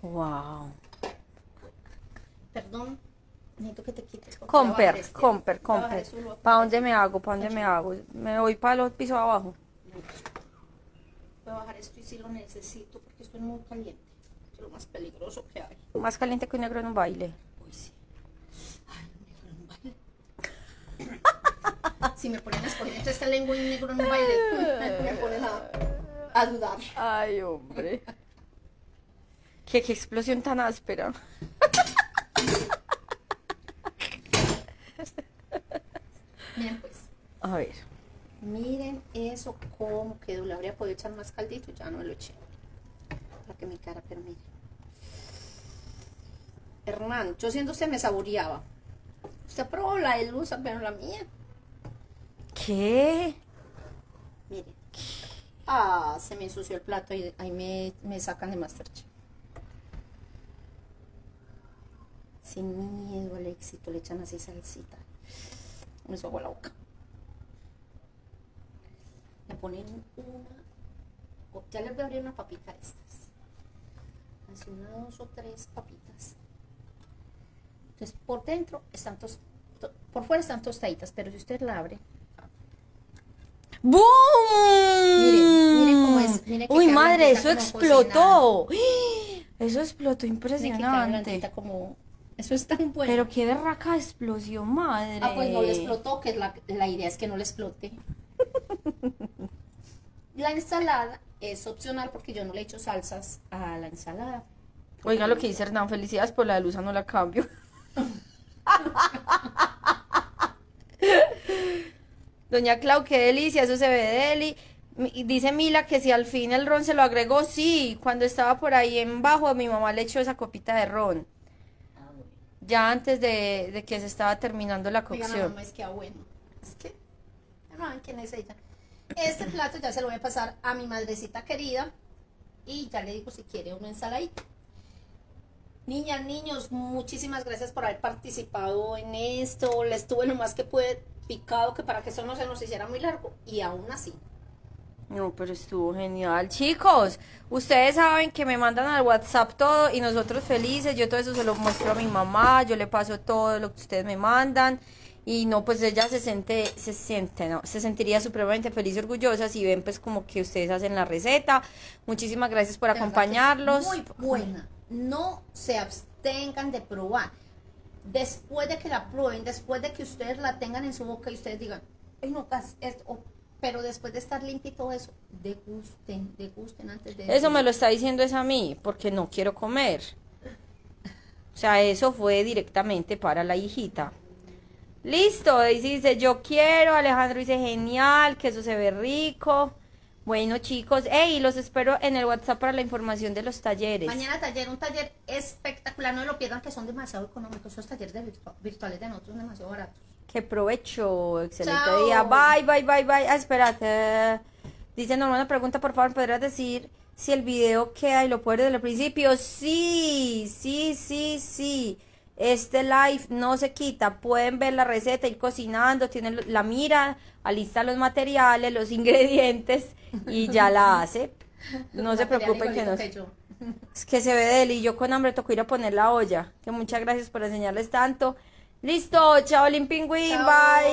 Speaker 1: Wow.
Speaker 2: Perdón, necesito que te quites.
Speaker 1: Comper,
Speaker 2: este.
Speaker 1: comper, comper. ¿Para dónde me hago? ¿Para dónde me hago? Me voy para el piso de abajo.
Speaker 2: Voy a bajar esto y si lo necesito porque esto es muy caliente. Es lo más peligroso que hay.
Speaker 1: Más caliente que un negro en un baile.
Speaker 2: Uy, sí. Ay, un negro en un baile. si me ponen a escoger esta lengua y un negro en un baile, me ponen a, a dudar.
Speaker 1: Ay, hombre. ¿Qué, qué explosión tan áspera.
Speaker 2: Miren pues,
Speaker 1: A ver.
Speaker 2: miren eso. cómo quedó. Le habría podido echar más caldito, ya no lo eché. Para que mi cara permite. Hernán, yo siendo usted me saboreaba. Usted probó la de luz, pero la mía.
Speaker 1: ¿Qué?
Speaker 2: Mire. Ah, se me ensució el plato y ahí me, me sacan de Masterchef. Sin miedo al éxito, le echan así salsita. Me subo la boca. Le ponen una. Ya les voy a abrir una papita de estas. Así una, dos o tres papitas. Entonces, por dentro están tos, to- por fuera están tostaditas, pero si usted la abre,
Speaker 1: ¡Boom!
Speaker 2: Miren, miren cómo es, miren que
Speaker 1: Uy, madre,
Speaker 2: blandita
Speaker 1: eso explotó. Eso explotó
Speaker 2: que
Speaker 1: impresionante.
Speaker 2: blandita como. Eso es tan bueno.
Speaker 1: Pero qué berraca explosión, madre.
Speaker 2: Ah, pues no le explotó, que la, la idea es que no le explote. la ensalada es opcional porque yo no le echo salsas a la ensalada.
Speaker 1: Oiga lo que dice Hernán, felicidades por la de Luza, no la cambio. Doña Clau, qué delicia, eso se ve deli. Dice Mila que si al fin el ron se lo agregó, sí, cuando estaba por ahí en bajo, mi mamá le echó esa copita de ron, ya antes de, de que se estaba terminando la cocción.
Speaker 2: mamá, es que ah, bueno. Es que. No saben quién es ella. Este plato ya se lo voy a pasar a mi madrecita querida. Y ya le digo si quiere una ensaladita. Niñas, niños, muchísimas gracias por haber participado en esto. Les tuve lo más que pude picado que para que eso no se nos hiciera muy largo. Y aún así.
Speaker 1: No, pero estuvo genial. Chicos, ustedes saben que me mandan al WhatsApp todo y nosotros felices. Yo todo eso se lo muestro a mi mamá, yo le paso todo lo que ustedes me mandan. Y no, pues ella se siente, se siente, no, se sentiría supremamente feliz y orgullosa si ven pues como que ustedes hacen la receta. Muchísimas gracias por acompañarlos.
Speaker 2: Muy buena. No se abstengan de probar. Después de que la prueben, después de que ustedes la tengan en su boca y ustedes digan, ay no, esto", pero después de estar limpio y todo eso, degusten, degusten antes de
Speaker 1: Eso me
Speaker 2: decir.
Speaker 1: lo está diciendo es a mí, porque no quiero comer. O sea, eso fue directamente para la hijita. Listo, Daisy dice yo quiero, Alejandro dice genial, que eso se ve rico. Bueno chicos, hey, los espero en el WhatsApp para la información de los talleres.
Speaker 2: Mañana taller, un taller espectacular, no lo pierdan que son demasiado económicos, esos talleres de virtu- virtuales de nosotros son demasiado baratos.
Speaker 1: Que provecho, excelente
Speaker 2: Chao.
Speaker 1: día. Bye, bye, bye, bye. Ah, espérate. Dice Norma una pregunta, por favor, ¿podrías decir si el video queda y lo puedes desde el principio? Sí, sí, sí, sí. Este live no se quita. Pueden ver la receta, ir cocinando, tienen la mira, alista los materiales, los ingredientes y ya la hace. No se preocupen que no.
Speaker 2: que yo.
Speaker 1: Es que se ve deli. Yo con hambre tocó ir a poner la olla. Que muchas gracias por enseñarles tanto. Listo, chao, Limpingüín,
Speaker 2: Chao.
Speaker 1: bye.